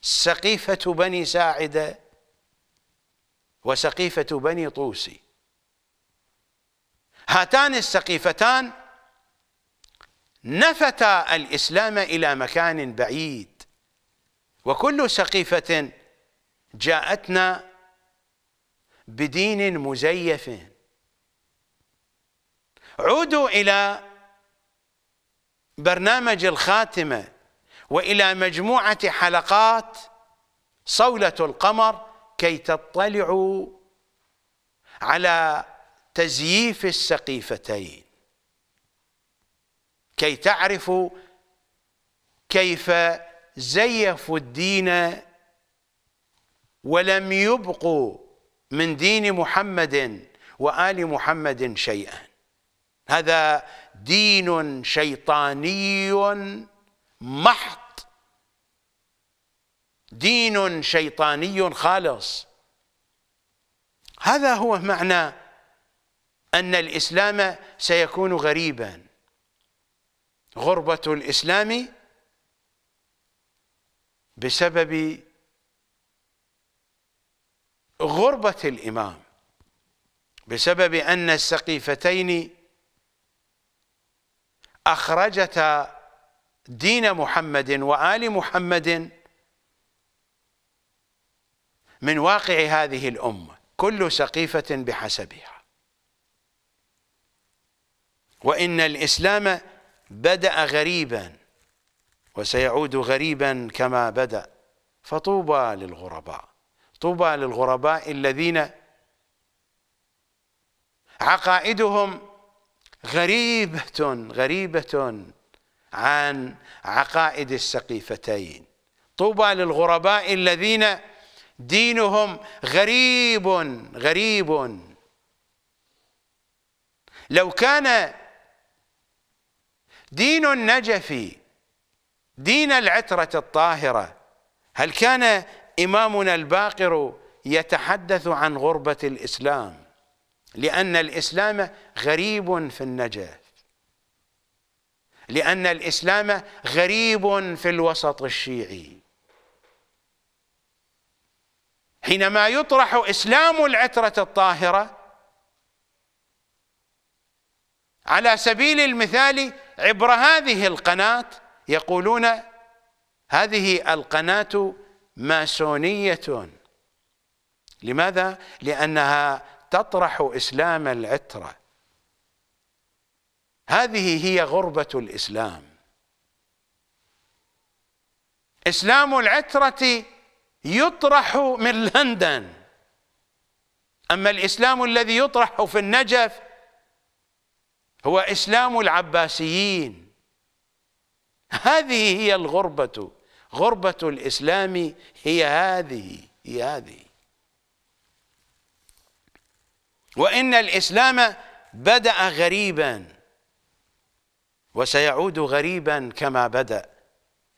سقيفة بني ساعدة وسقيفة بني طوسي. هاتان السقيفتان نفتا الإسلام إلى مكان بعيد. وكل سقيفة جاءتنا بدين مزيف. عودوا إلى برنامج الخاتمة وإلى مجموعة حلقات صولة القمر كي تطلعوا على تزييف السقيفتين. كي تعرفوا كيف زيفوا الدين ولم يبقوا من دين محمد وآل محمد شيئا. هذا دين شيطاني محض. دين شيطاني خالص. هذا هو معنى أن الإسلام سيكون غريبا. غربة الإسلام بسبب غربة الإمام بسبب أن السقيفتين أخرجتا دين محمد وآل محمد من واقع هذه الأمة كل سقيفة بحسبها. وإن الإسلام بدأ غريبا وسيعود غريبا كما بدأ فطوبى للغرباء. طوبى للغرباء الذين عقائدهم غريبة غريبة عن عقائد السقيفتين. طوبى للغرباء الذين دينهم غريب غريب. لو كان دين النجف دين العترة الطاهرة هل كان إمامنا الباقر يتحدث عن غربة الإسلام؟ لأن الإسلام غريب في النجف لأن الإسلام غريب في الوسط الشيعي. حينما يطرح إسلام العترة الطاهرة على سبيل المثال عبر هذه القناة يقولون هذه القناة ماسونية. لماذا؟ لأنها تطرح إسلام العترة. هذه هي غربة الإسلام. إسلام العترة يطرح من لندن. أما الإسلام الذي يطرح في النجف هو إسلام العباسيين. هذه هي الغربة. غربة الإسلام هي هذه هي هذه. وإن الإسلام بدأ غريبا وسيعود غريبا كما بدأ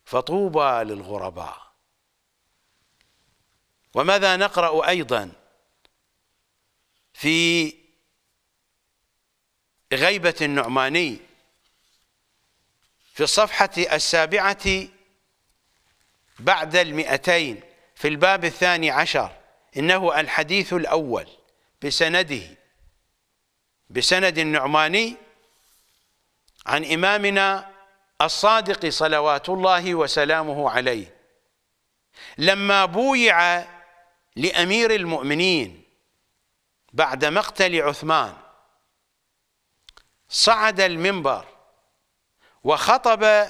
فطوبى للغرباء. وماذا نقرأ أيضا في غيبة النعماني في الصفحة السابعة بعد المئتين في الباب الثاني عشر إنه الحديث الأول. بسنده بسند النعماني عن إمامنا الصادق صلوات الله وسلامه عليه. لما بويع لأمير المؤمنين بعد مقتل عثمان صعد المنبر وخطب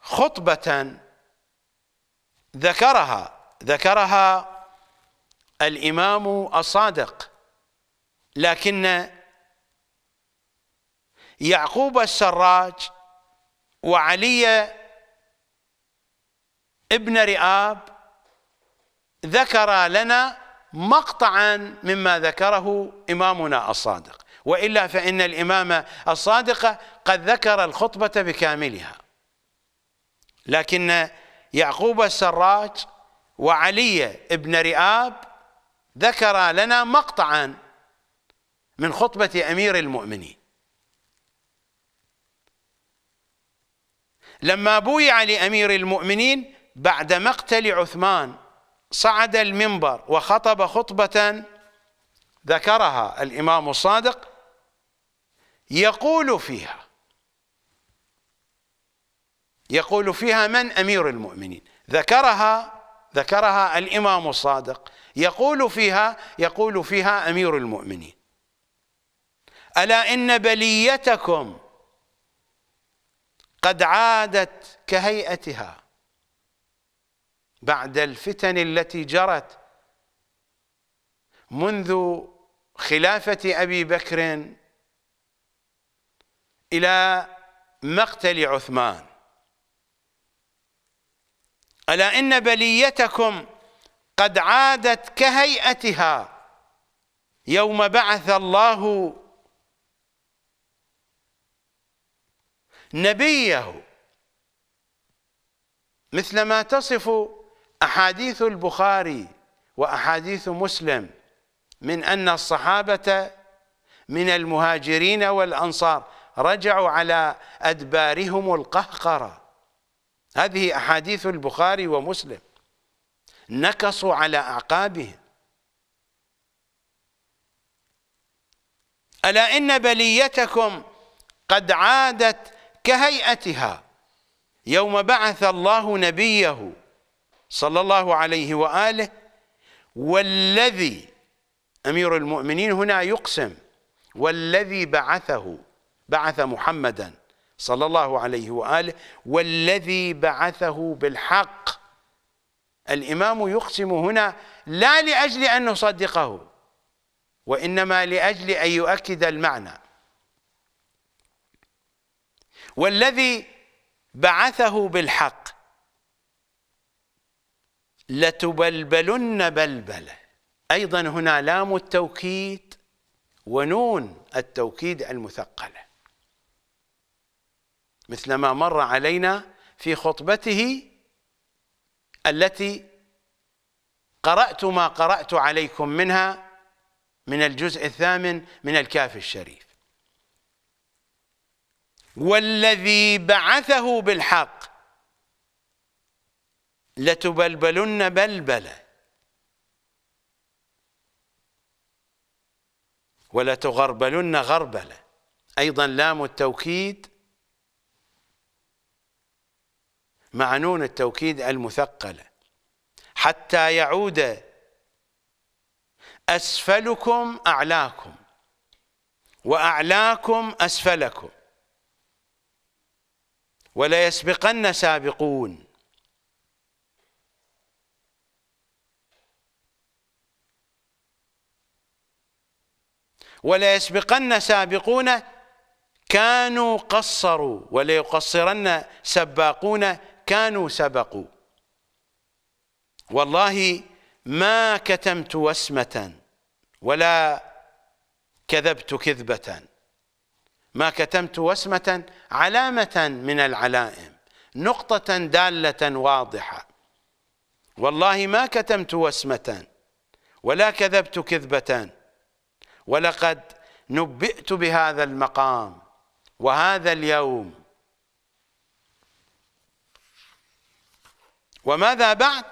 خطبة ذكرها ذكرها الإمام الصادق لكن يعقوب السراج وعلي ابن رئاب ذكر لنا مقطعا مما ذكره إمامنا الصادق. وإلا فإن الإمام الصادق قد ذكر الخطبة بكاملها. لكن يعقوب السراج وعلي بن رئاب ذكر لنا مقطعا من خطبة أمير المؤمنين. لما بويع لأمير المؤمنين بعد مقتل عثمان صعد المنبر وخطب خطبة ذكرها الإمام الصادق يقول فيها يقول فيها من أمير المؤمنين؟ ذكرها ذكرها الإمام الصادق. يقول فيها يقول فيها أمير المؤمنين. ألا إن بليتكم قد عادت كهيئتها بعد الفتن التي جرت منذ خلافة أبي بكر إلى مقتل عثمان. ألا إن بليتكم قد عادت كهيئتها يوم بعث الله نبيه مثل ما تصف أحاديث البخاري وأحاديث مسلم من أن الصحابة من المهاجرين والأنصار رجعوا على أدبارهم القهقرة. هذه أحاديث البخاري ومسلم نكصوا على أعقابهم. ألا إن بليتكم قد عادت كهيئتها يوم بعث الله نبيه صلى الله عليه وآله والذي أمير المؤمنين هنا يقسم والذي بعثه بعث محمدا. صلى الله عليه وآله والذي بعثه بالحق. الإمام يقسم هنا لا لأجل أن نصدقه وإنما لأجل أن يؤكد المعنى. والذي بعثه بالحق. لتبلبلن بلبله أيضا هنا لام التوكيد ونون التوكيد المثقلة. مثل ما مر علينا في خطبته التي قرأت ما قرأت عليكم منها من الجزء الثامن من الكافي الشريف. والذي بعثه بالحق لتبلبلن بلبله ولتغربلن غربله أيضا لام التوكيد مع نون التوكيد المثقله حتى يعود أسفلكم أعلاكم وأعلاكم أسفلكم. ولا يسبقن سابقون. ولا يسبقن سابقون كانوا قصروا. ولا يقصرن سباقون كانوا سبقوا. والله ما كتمت وسمة ولا كذبت كذبة. ما كتمت وسمة علامة من العلائم نقطة دالة واضحة. والله ما كتمت وسمة ولا كذبت كذبة. ولقد نبئت بهذا المقام وهذا اليوم وماذا بعد؟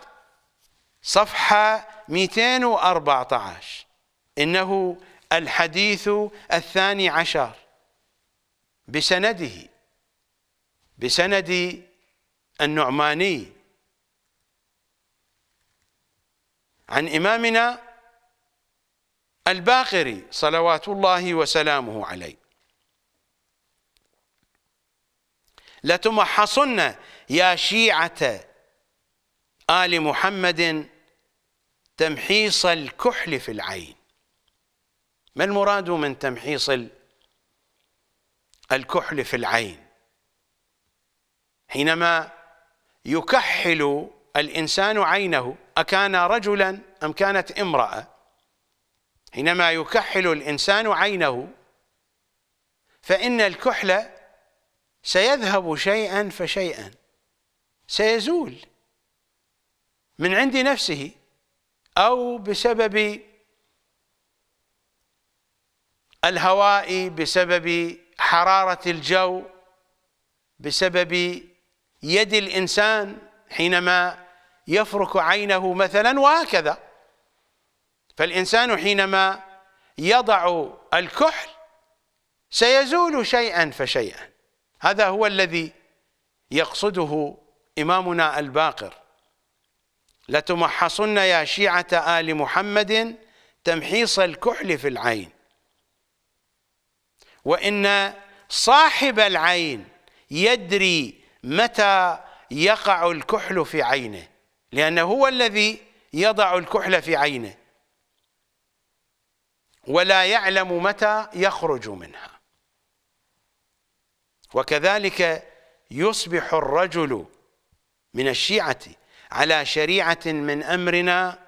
صفحة 214 إنه الحديث الثاني عشر. بسنده بسند النعماني عن إمامنا الباقري صلوات الله وسلامه عليه. لتمحصن يا شيعة آل محمد تمحيص الكحل في العين. ما المراد من تمحيص الكحل في العين؟ حينما يكحل الإنسان عينه أكان رجلا أم كانت امرأة؟ حينما يكحل الإنسان عينه فإن الكحل سيذهب شيئا فشيئا سيزول. من عند نفسه أو بسبب الهواء بسبب حرارة الجو بسبب يد الإنسان حينما يفرك عينه مثلا وهكذا. فالإنسان حينما يضع الكحل سيزول شيئا فشيئا. هذا هو الذي يقصده إمامنا الباقر. لتمحصن يا شيعة آل محمد تمحيص الكحل في العين. وإن صاحب العين يدري متى يقع الكحل في عينه لأنه هو الذي يضع الكحل في عينه. ولا يعلم متى يخرج منها. وكذلك يصبح الرجل من الشيعة على شريعة من أمرنا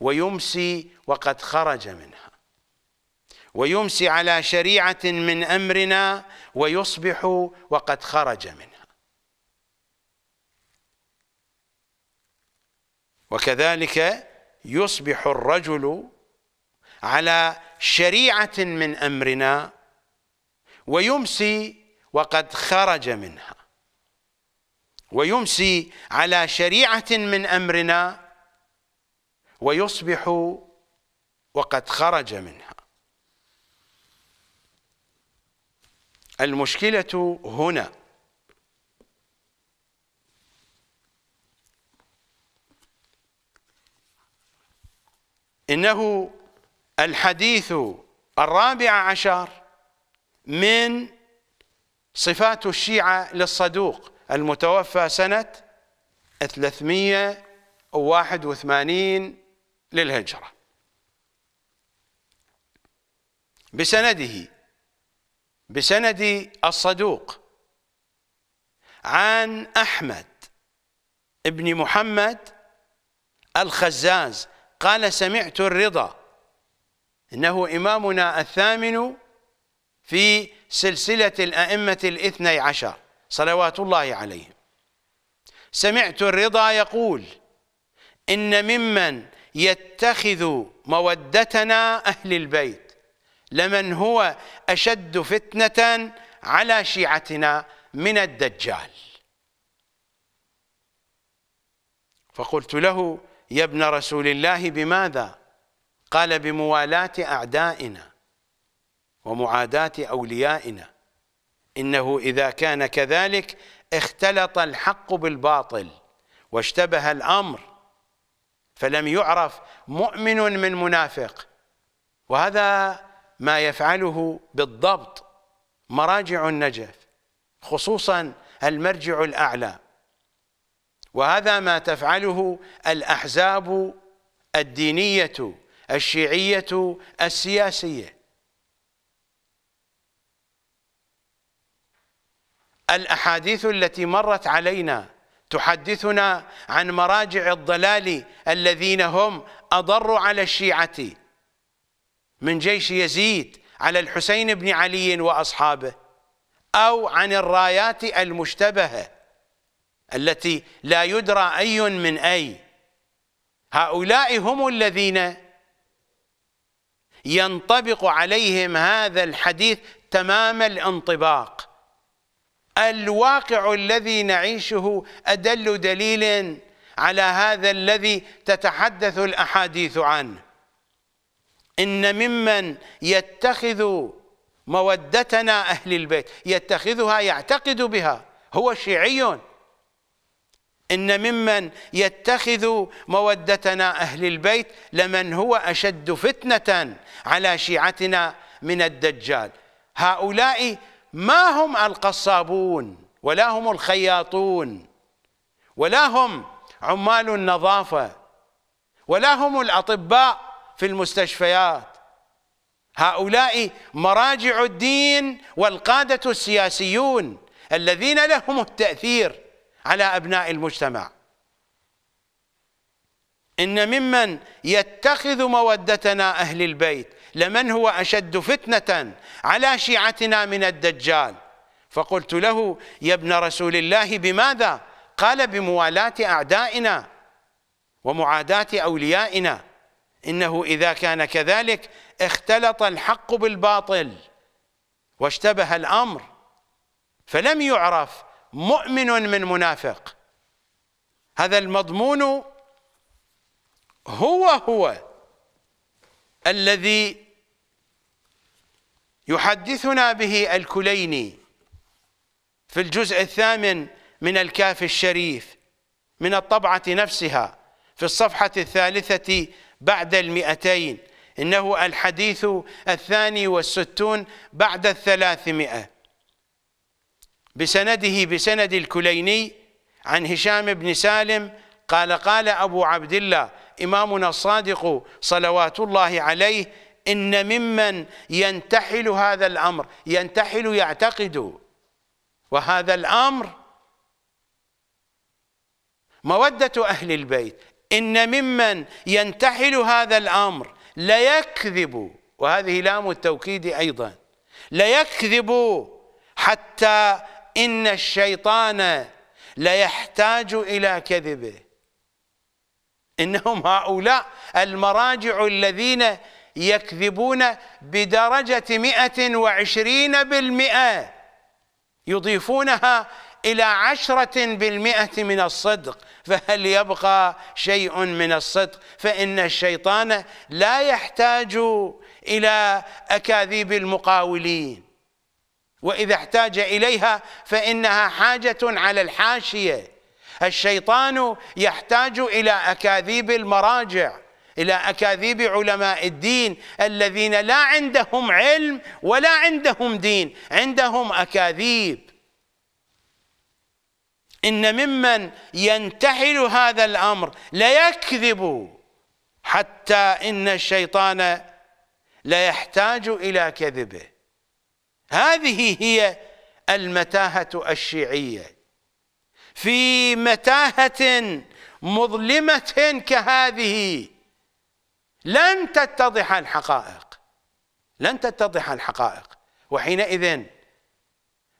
ويمسي وقد خرج منها. ويمسي على شريعة من أمرنا ويصبح وقد خرج منها. وكذلك يصبح الرجل على شريعة من أمرنا ويمسي وقد خرج منها. ويمسي على شريعة من أمرنا ويصبح وقد خرج منها. المشكلة هنا. إنه الحديث الرابع عشر من صفات الشيعة للصدوق. المتوفى سنة 381 للهجرة. بسنده بسند الصدوق عن أحمد ابن محمد الخزاز قال سمعت الرضا إنه إمامنا الثامن في سلسلة الأئمة الاثني عشر. صلوات الله عليهم. سمعت الرضا يقول إن ممن يتخذ مودتنا أهل البيت لمن هو أشد فتنة على شيعتنا من الدجال. فقلت له يا ابن رسول الله بماذا؟ قال بموالاة أعدائنا ومعاداة أوليائنا. إنه إذا كان كذلك اختلط الحق بالباطل واشتبه الأمر فلم يعرف مؤمن من منافق. وهذا ما يفعله بالضبط مراجع النجف خصوصا المرجع الأعلى. وهذا ما تفعله الأحزاب الدينية الشيعية السياسية. الأحاديث التي مرت علينا تحدثنا عن مراجع الضلال الذين هم أضروا على الشيعة. من جيش يزيد على الحسين بن علي وأصحابه أو عن الرايات المشتبهة التي لا يدرى أي من أي. هؤلاء هم الذين ينطبق عليهم هذا الحديث تمام الانطباق. الواقع الذي نعيشه أدل دليل على هذا الذي تتحدث الأحاديث عنه. إن ممن يتخذ مودتنا أهل البيت يتخذها يعتقد بها هو شيعي. إن ممن يتخذ مودتنا أهل البيت لمن هو أشد فتنة على شيعتنا من الدجال. هؤلاء ما هم القصابون ولا هم الخياطون ولا هم عمال النظافة ولا هم الأطباء في المستشفيات؟ هؤلاء مراجع الدين والقادة السياسيون الذين لهم التأثير على أبناء المجتمع. إن ممن يتخذ مودتنا أهل البيت لمن هو أشد فتنة على شيعتنا من الدجال. فقلت له يا ابن رسول الله بماذا؟ قال بموالاة أعدائنا ومعاداة أوليائنا. إنه إذا كان كذلك اختلط الحق بالباطل واشتبه الأمر فلم يعرف مؤمن من منافق. هذا المضمون هو هو الذي يحدثنا به الكليني في الجزء الثامن من الكاف الشريف من الطبعة نفسها في الصفحة الثالثة بعد المئتين. إنه الحديث الثاني والستون بعد الثلاثمائة. بسنده بسند الكليني عن هشام بن سالم قال قال أبو عبد الله إمامنا الصادق صلوات الله عليه إن ممن ينتحل هذا الأمر ينتحل يعتقد. وهذا الأمر مودة أهل البيت. إن ممن ينتحل هذا الأمر ليكذب وهذه لام التوكيد أيضا ليكذب حتى إن الشيطان ليحتاج إلى كذبه. إنهم هؤلاء المراجع الذين يكذبون بدرجة مئة وعشرين بالمئة يضيفونها إلى عشرة بالمئة من الصدق. فهل يبقى شيء من الصدق؟ فإن الشيطان لا يحتاج إلى أكاذيب المقاولين. وإذا احتاج إليها فإنها حاجة على الحاشية. الشيطان يحتاج إلى أكاذيب المراجع إلى أكاذيب علماء الدين الذين لا عندهم علم ولا عندهم دين عندهم أكاذيب. إن ممن ينتحل هذا الأمر ليكذب حتى إن الشيطان ليحتاج إلى كذبه. هذه هي المتاهة الشيعية. في متاهة مظلمة كهذه. لن تتضح الحقائق. لن تتضح الحقائق. وحينئذ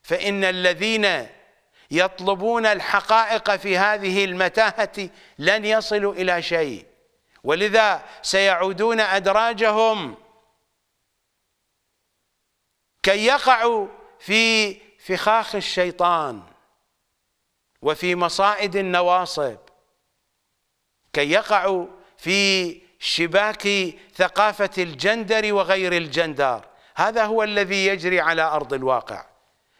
فإن الذين يطلبون الحقائق في هذه المتاهة لن يصلوا إلى شيء. ولذا سيعودون أدراجهم. كي يقعوا في فخاخ الشيطان. وفي مصائد النواصب. كي يقعوا في شباك ثقافة الجندر وغير الجندر هذا هو الذي يجري على أرض الواقع.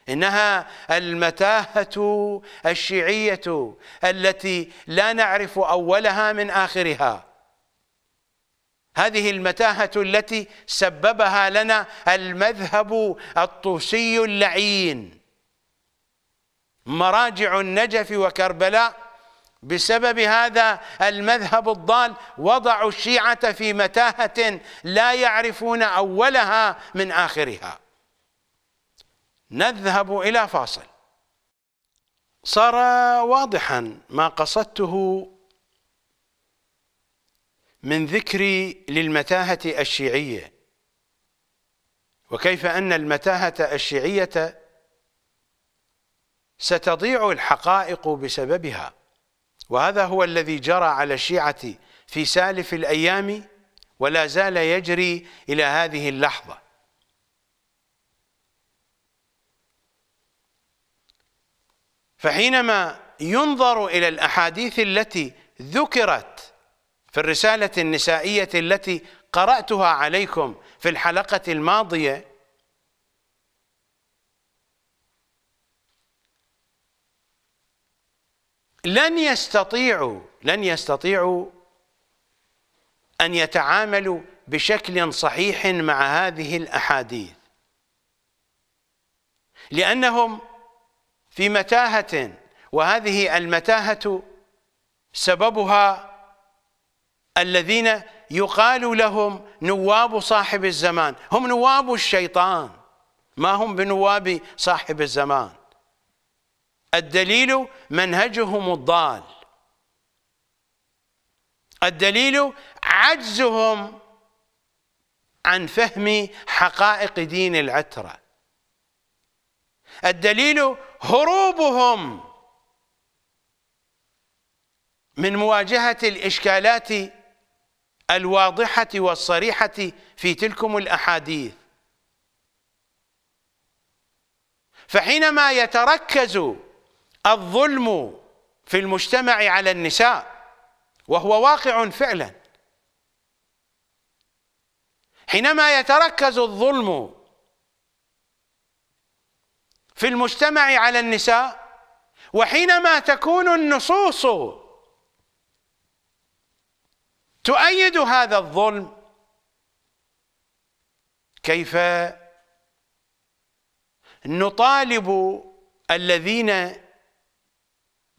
إنها المتاهة الشيعية التي لا نعرف أولها من آخرها. هذه المتاهة التي سببها لنا المذهب الطوسي اللعين. مراجع النجف وكربلاء. بسبب هذا المذهب الضال وضعوا الشيعة في متاهة لا يعرفون أولها من آخرها. نذهب إلى فاصل. صار واضحا ما قصدته من ذكري للمتاهة الشيعية. وكيف أن المتاهة الشيعية ستضيع الحقائق بسببها. وهذا هو الذي جرى على الشيعة في سالف الأيام ولا زال يجري إلى هذه اللحظة. فحينما ينظر إلى الأحاديث التي ذكرت في الرسالة النسائية التي قرأتها عليكم في الحلقة الماضية لن يستطيعوا لن يستطيعوا أن يتعاملوا بشكل صحيح مع هذه الأحاديث. لأنهم في متاهة وهذه المتاهة سببها الذين يقال لهم نواب صاحب الزمان. هم نواب الشيطان ما هم بنواب صاحب الزمان. الدليل منهجهم الضال. الدليل عجزهم عن فهم حقائق دين العترة. الدليل هروبهم من مواجهة الإشكالات الواضحة والصريحة في تلكم الأحاديث. فحينما يتركز الظلم في المجتمع على النساء وهو واقع فعلا. حينما يتركز الظلم في المجتمع على النساء وحينما تكون النصوص تؤيد هذا الظلم كيف نطالب الذين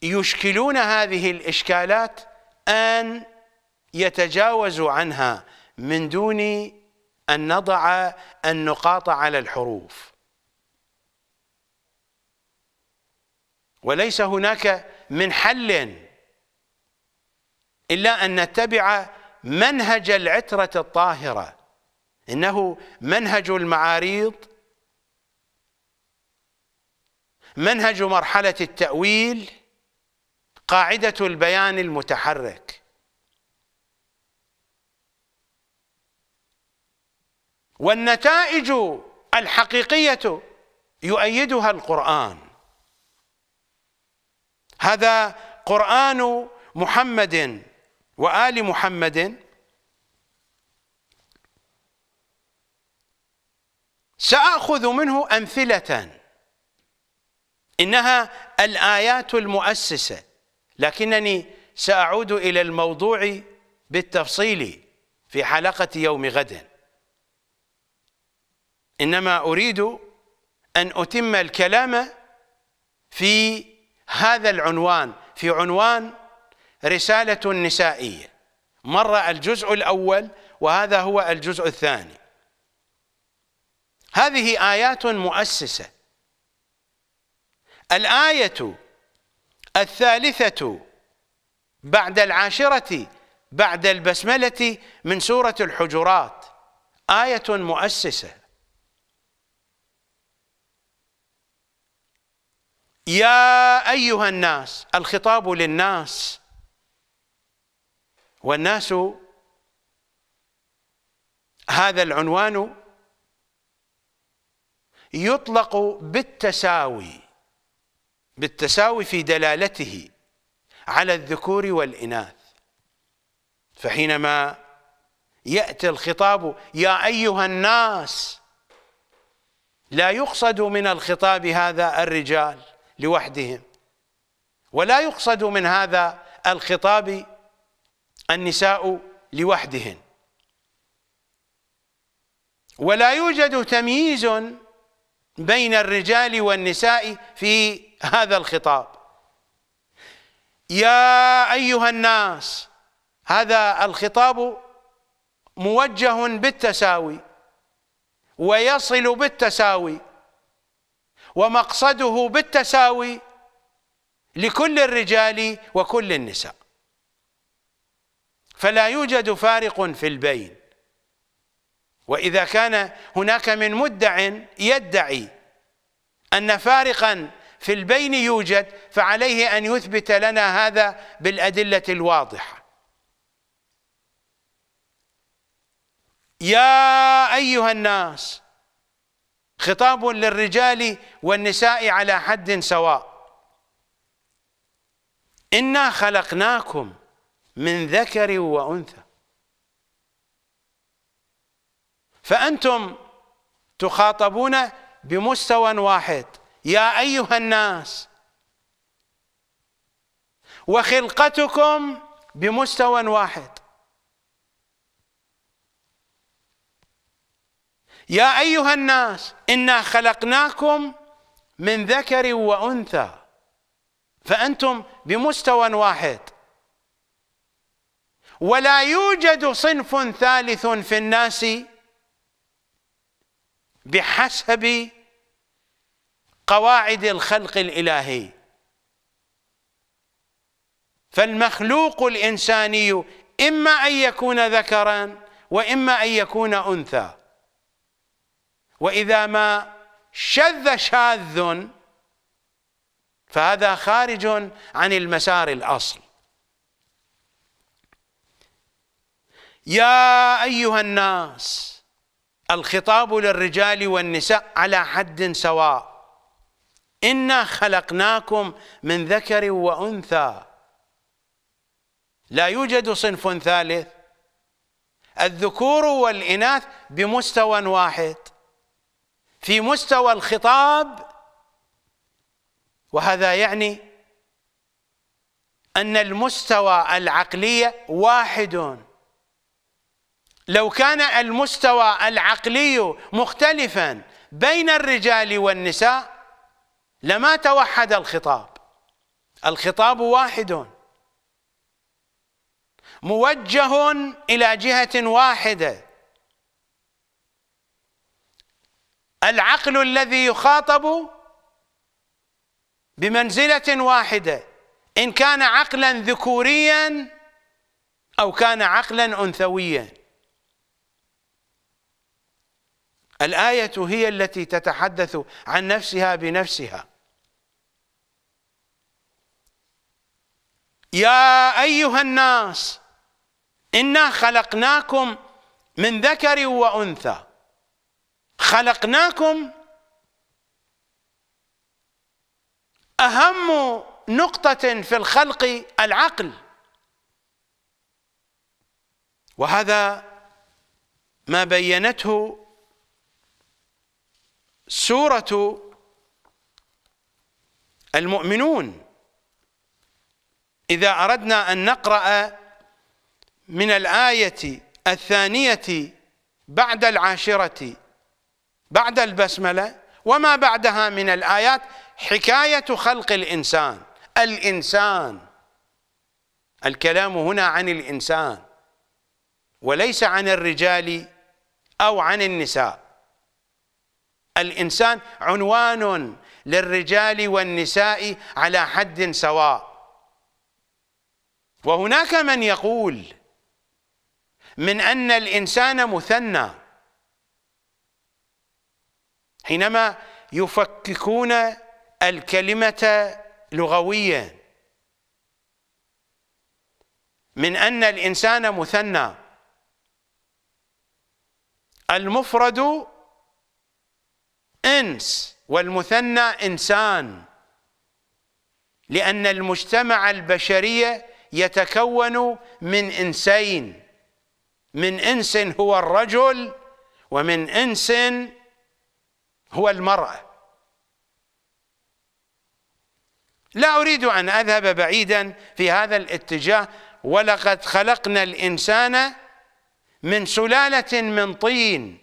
يشكلون هذه الإشكالات أن يتجاوزوا عنها من دون أن نضع النقاط على الحروف. وليس هناك من حل إلا أن نتبع منهج العترة الطاهرة. إنه منهج المعاريض منهج مرحلة التأويل قاعدة البيان المتحرك. والنتائج الحقيقية يؤيدها القرآن. هذا قرآن محمد وآل محمد سأخذ منه أمثلة. إنها الآيات المؤسسة. لكنني سأعود إلى الموضوع بالتفصيل في حلقة يوم غد. إنما أريد أن أتم الكلام في هذا العنوان في عنوان رسالة نسائيه مر الجزء الأول وهذا هو الجزء الثاني. هذه آيات مؤسسة. الآية الثالثة بعد العاشرة بعد البسملة من سورة الحجرات. آية مؤسسة. يا أيها الناس الخطاب للناس. والناس هذا العنوان يطلق بالتساوي. بالتساوي في دلالته على الذكور والإناث. فحينما يأتي الخطاب يا أيها الناس لا يقصد من الخطاب هذا الرجال لوحدهم ولا يقصد من هذا الخطاب النساء لوحدهن. ولا يوجد تمييز بين الرجال والنساء في هذا الخطاب. يا أيها الناس هذا الخطاب موجه بالتساوي ويصل بالتساوي ومقصده بالتساوي لكل الرجال وكل النساء. فلا يوجد فارق في البين. وإذا كان هناك من مدع يدعي أن فارقا في البين يوجد فعليه أن يثبت لنا هذا بالأدلة الواضحة. يا أيها الناس خطاب للرجال والنساء على حد سواء. إنا خلقناكم من ذكر وأنثى. فأنتم تخاطبون بمستوى واحد. يا أيها الناس وخلقتكم بمستوى واحد. يا أيها الناس إنا خلقناكم من ذكر وأنثى فأنتم بمستوى واحد. ولا يوجد صنف ثالث في الناس بحسب قواعد الخلق الإلهي. فالمخلوق الإنساني إما أن يكون ذكرا وإما أن يكون أنثى. وإذا ما شذ شاذ فهذا خارج عن المسار الأصل. يا أيها الناس الخطاب للرجال والنساء على حد سواء. إنا خلقناكم من ذكر وأنثى. لا يوجد صنف ثالث. الذكور والإناث بمستوى واحد في مستوى الخطاب. وهذا يعني أن المستوى العقلي واحد. لو كان المستوى العقلي مختلفا بين الرجال والنساء لما توحد الخطاب. الخطاب واحد. موجه إلى جهة واحدة. العقل الذي يخاطب بمنزلة واحدة. إن كان عقلا ذكوريا أو كان عقلا انثويا. الآية هي التي تتحدث عن نفسها بنفسها. يا أيها الناس إنا خلقناكم من ذكر وأنثى. خلقناكم أهم نقطة في الخلق العقل. وهذا ما بينته سورة المؤمنون. إذا أردنا أن نقرأ من الآية الثانية بعد العاشرة بعد البسملة وما بعدها من الآيات حكاية خلق الإنسان. الإنسان الكلام هنا عن الإنسان وليس عن الرجال أو عن النساء. الإنسان عنوان للرجال والنساء على حد سواء. وهناك من يقول من أن الإنسان مثنى حينما يفككون الكلمة لغويا من أن الإنسان مثنى. المفرد إنس والمثنى إنسان لأن المجتمع البشري يتكون من إنسين. من إنس هو الرجل ومن إنس هو المرأة. لا أريد أن أذهب بعيدا في هذا الاتجاه. ولقد خلقنا الإنسان من سلالة من طين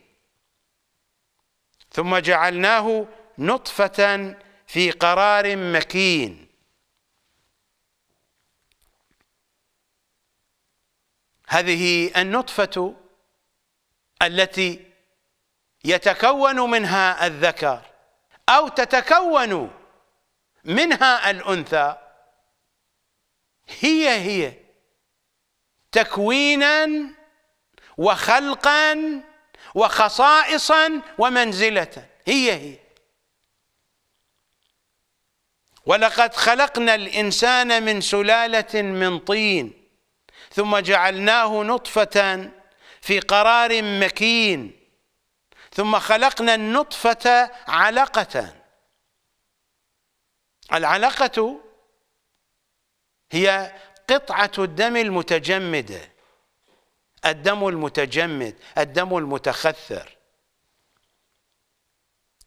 ثم جعلناه نطفة في قرار مكين. هذه النطفة التي يتكون منها الذكر أو تتكون منها الأنثى هي هي تكوينا وخلقا وخصائصا ومنزلة هي هي. ولقد خلقنا الإنسان من سلالة من طين. ثم جعلناه نطفة في قرار مكين. ثم خلقنا النطفة علقة. العلقة هي قطعة الدم المتجمده الدم المتجمد الدم المتخثر.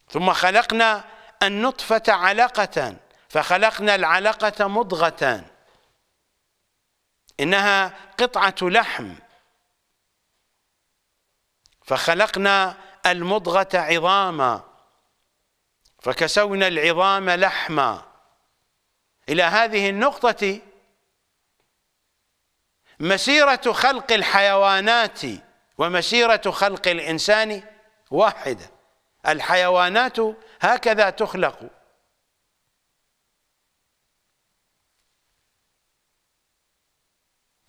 ثم خلقنا النطفة علقة. فخلقنا العلقة مضغة. إنها قطعة لحم. فخلقنا المضغة عظاما. فكسونا العظام لحما. إلى هذه النقطة مسيرة خلق الحيوانات ومسيرة خلق الإنسان واحدة. الحيوانات هكذا تخلق.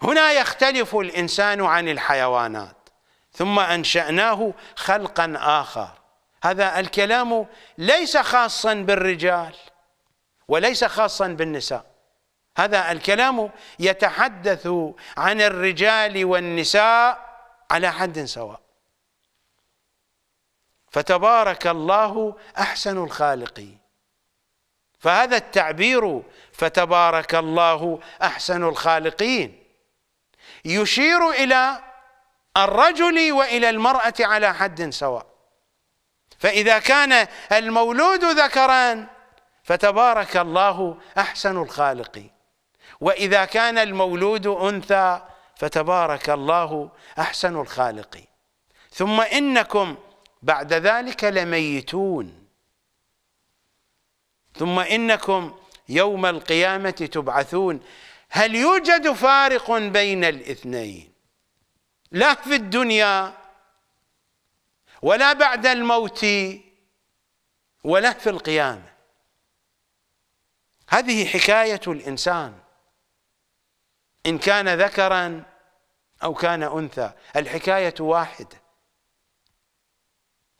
هنا يختلف الإنسان عن الحيوانات ثم أنشأناه خلقا آخر. هذا الكلام ليس خاصا بالرجال وليس خاصا بالنساء. هذا الكلام يتحدث عن الرجال والنساء على حد سواء. فتبارك الله أحسن الخالقين. فهذا التعبير فتبارك الله أحسن الخالقين. يشير إلى الرجل وإلى المرأة على حد سواء. فإذا كان المولود ذكرا فتبارك الله أحسن الخالقين وإذا كان المولود أنثى فتبارك الله أحسن الخالقين ثم إنكم بعد ذلك لميتون. ثم إنكم يوم القيامة تبعثون. هل يوجد فارق بين الاثنين؟ لا في الدنيا ولا بعد الموت ولا في القيامة. هذه حكاية الإنسان إن كان ذكرا أو كان أنثى الحكاية واحدة.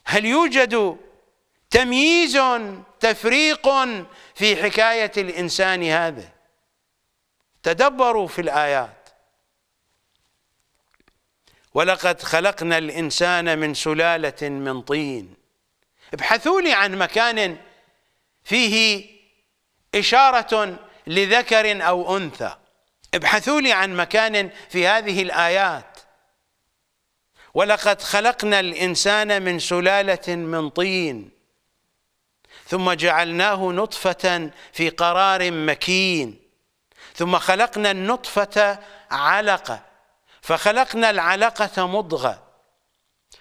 هل يوجد تمييز تفريق في حكاية الإنسان هذا؟ تدبروا في الآيات. ولقد خلقنا الإنسان من سلالة من طين. ابحثوا لي عن مكان فيه إشارة لذكر أو أنثى. ابحثوا لي عن مكان في هذه الآيات. ولقد خلقنا الإنسان من سلالة من طين. ثم جعلناه نطفة في قرار مكين. ثم خلقنا النطفة علقة. فخلقنا العلقة مضغة.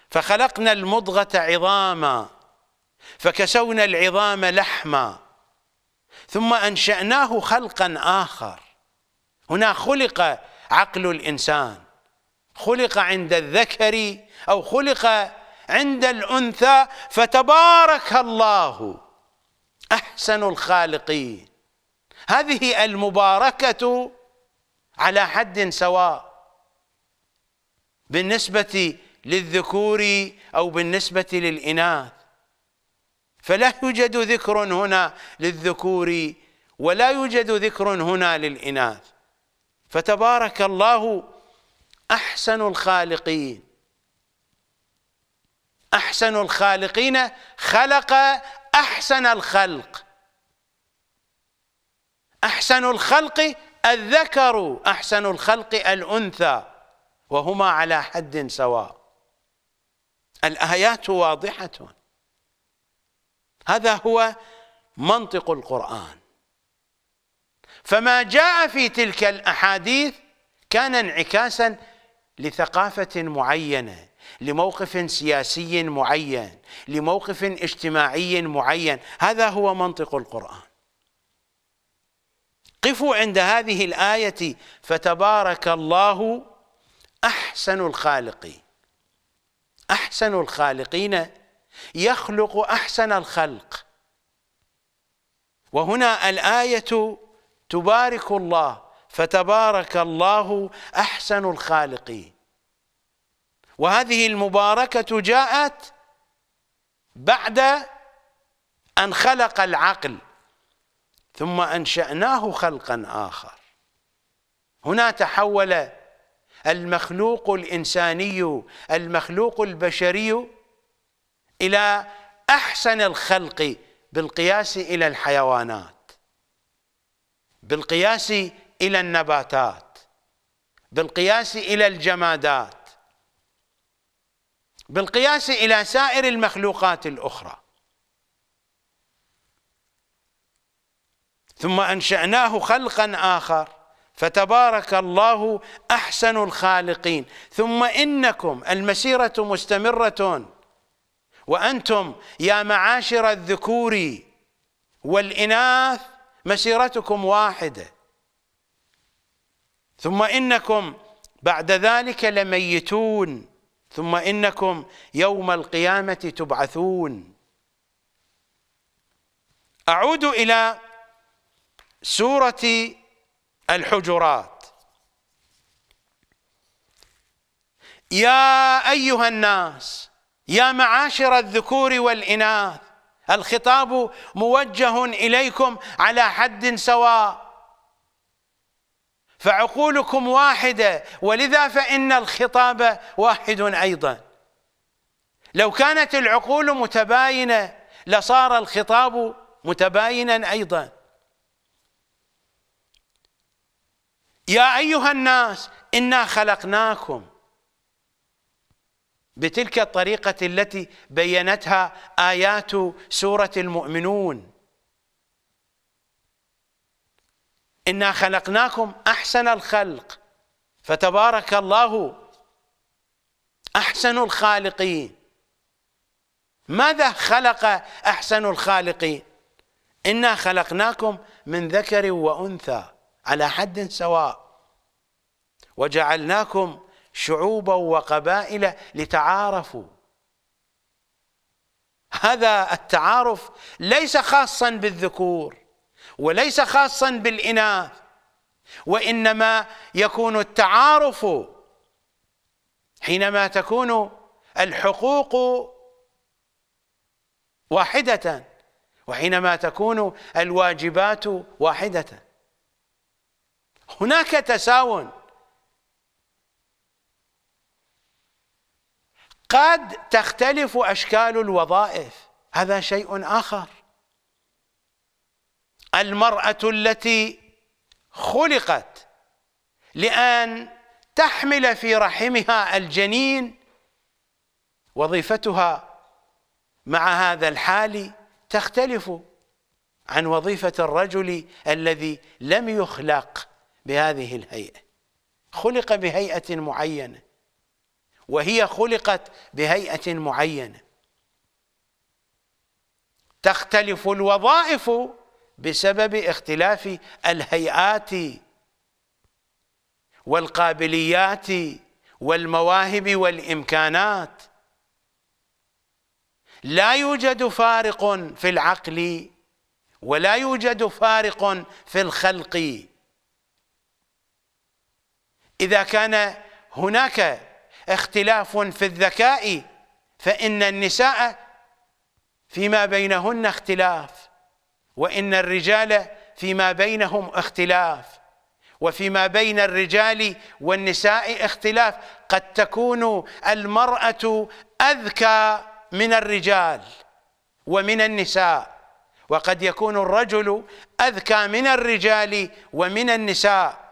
فخلقنا المضغة عظاما. فكسونا العظام لحما. ثم أنشأناه خلقا آخر. هنا خلق عقل الإنسان. خلق عند الذكر أو خلق عند الأنثى. فتبارك الله أحسن الخالقين. هذه المباركة على حد سواء بالنسبة للذكور أو بالنسبة للإناث. فلا يوجد ذكر هنا للذكور ولا يوجد ذكر هنا للإناث. فتبارك الله أحسن الخالقين. أحسن الخالقين خلق أحسن الخلق. أحسن الخلق الذكر أحسن الخلق الأنثى وهما على حد سواء. الآيات واضحة. هذا هو منطق القرآن. فما جاء في تلك الأحاديث كان انعكاسا لثقافة معينة لموقف سياسي معين لموقف اجتماعي معين. هذا هو منطق القرآن. قفوا عند هذه الآية فتبارك الله أحسن الخالقين أحسن الخالقين يخلق أحسن الخلق. وهنا الآية تبارك الله فتبارك الله أحسن الخالقين وهذه المباركة جاءت بعد أن خلق العقل. ثم أنشأناه خلقا آخر. هنا تحول المخلوق الإنساني المخلوق البشري إلى أحسن الخلق بالقياس إلى الحيوانات بالقياس إلى النباتات بالقياس إلى الجمادات بالقياس إلى سائر المخلوقات الأخرى. ثم أنشأناه خلقا آخر. فتبارك الله أحسن الخالقين. ثم إنكم المسيرة مستمرة. وأنتم يا معاشر الذكور والإناث مسيرتكم واحدة. ثم إنكم بعد ذلك لميتون. ثم إنكم يوم القيامة تبعثون. أعود إلى سورة الحجرات. يا أيها الناس يا معاشر الذكور والإناث الخطاب موجه إليكم على حد سواء. فعقولكم واحدة ولذا فإن الخطاب واحد أيضا. لو كانت العقول متباينة لصار الخطاب متباينا أيضا. يا أيها الناس إنا خلقناكم بتلك الطريقة التي بينتها آيات سورة المؤمنون. إنا خلقناكم أحسن الخلق فتبارك الله أحسن الخالقين. ماذا خلق أحسن الخالقين؟ إنا خلقناكم من ذكر وأنثى. على حد سواء. وجعلناكم شعوبا وقبائل لتعارفوا. هذا التعارف ليس خاصا بالذكور وليس خاصا بالإناث وإنما يكون التعارف حينما تكون الحقوق واحدة وحينما تكون الواجبات واحدة. هناك تساون. قد تختلف أشكال الوظائف. هذا شيء آخر. المرأة التي خلقت لأن تحمل في رحمها الجنين وظيفتها مع هذا الحال تختلف عن وظيفة الرجل الذي لم يخلق. بهذه الهيئة. خلق بهيئة معينة. وهي خلقت بهيئة معينة. تختلف الوظائف بسبب اختلاف الهيئات والقابليات والمواهب والإمكانات. لا يوجد فارق في العقل ولا يوجد فارق في الخلق. إذا كان هناك اختلاف في الذكاء فإن النساء فيما بينهن اختلاف وإن الرجال فيما بينهم اختلاف وفيما بين الرجال والنساء اختلاف. قد تكون المرأة أذكى من الرجال ومن النساء وقد يكون الرجل أذكى من الرجال ومن النساء.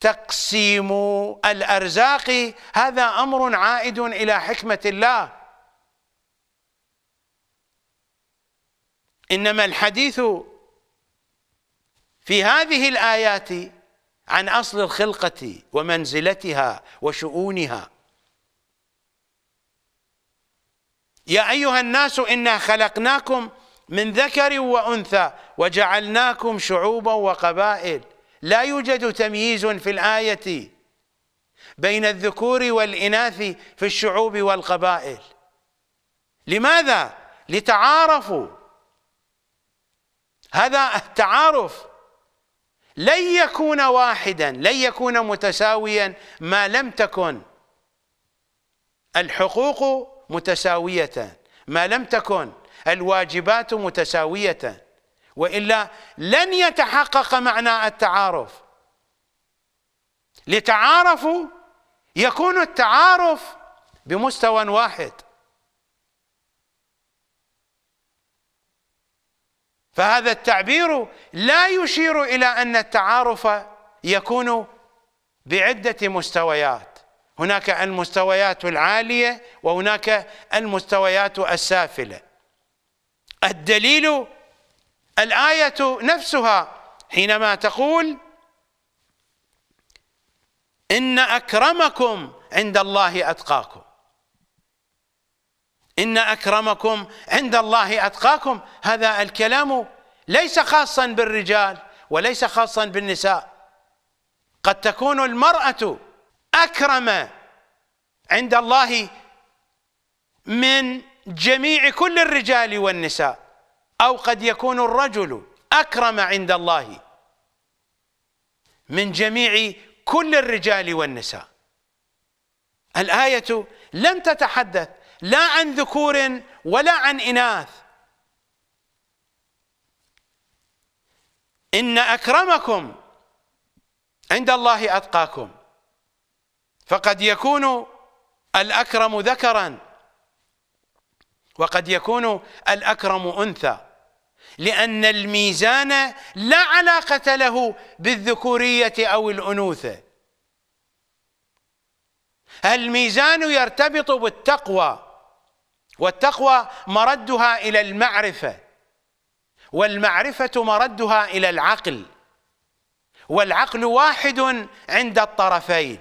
تقسيم الأرزاق. هذا أمر عائد إلى حكمة الله. إنما الحديث في هذه الآيات عن أصل الخلقة ومنزلتها وشؤونها. يا أيها الناس إنا خلقناكم من ذكر وأنثى وجعلناكم شعوبا وقبائل. لا يوجد تمييز في الآية بين الذكور والإناث في الشعوب والقبائل. لماذا؟ لتعارفوا. هذا التعارف لن يكون واحدا لن يكون متساويا ما لم تكن. الحقوق متساويه ما لم تكن. الواجبات متساويه وإلا لن يتحقق معنى التعارف. لتعارفوا يكون التعارف بمستوى واحد. فهذا التعبير لا يشير إلى أن التعارف يكون بعدة مستويات. هناك المستويات العالية وهناك المستويات السافلة. الدليل الآية نفسها حينما تقول إن أكرمكم عند الله أتقاكم. إن أكرمكم عند الله أتقاكم. هذا الكلام ليس خاصا بالرجال وليس خاصا بالنساء. قد تكون المرأة أكرم عند الله من جميع كل الرجال والنساء. أو قد يكون الرجل أكرم عند الله من جميع كل الرجال والنساء. الآية لم تتحدث لا عن ذكور ولا عن إناث. إن أكرمكم عند الله أتقاكم. فقد يكون الأكرم ذكرا وقد يكون الأكرم أنثى. لأن الميزان لا علاقة له بالذكورية أو الأنوثة. الميزان يرتبط بالتقوى والتقوى مردها إلى المعرفة والمعرفة مردها إلى العقل والعقل واحد عند الطرفين.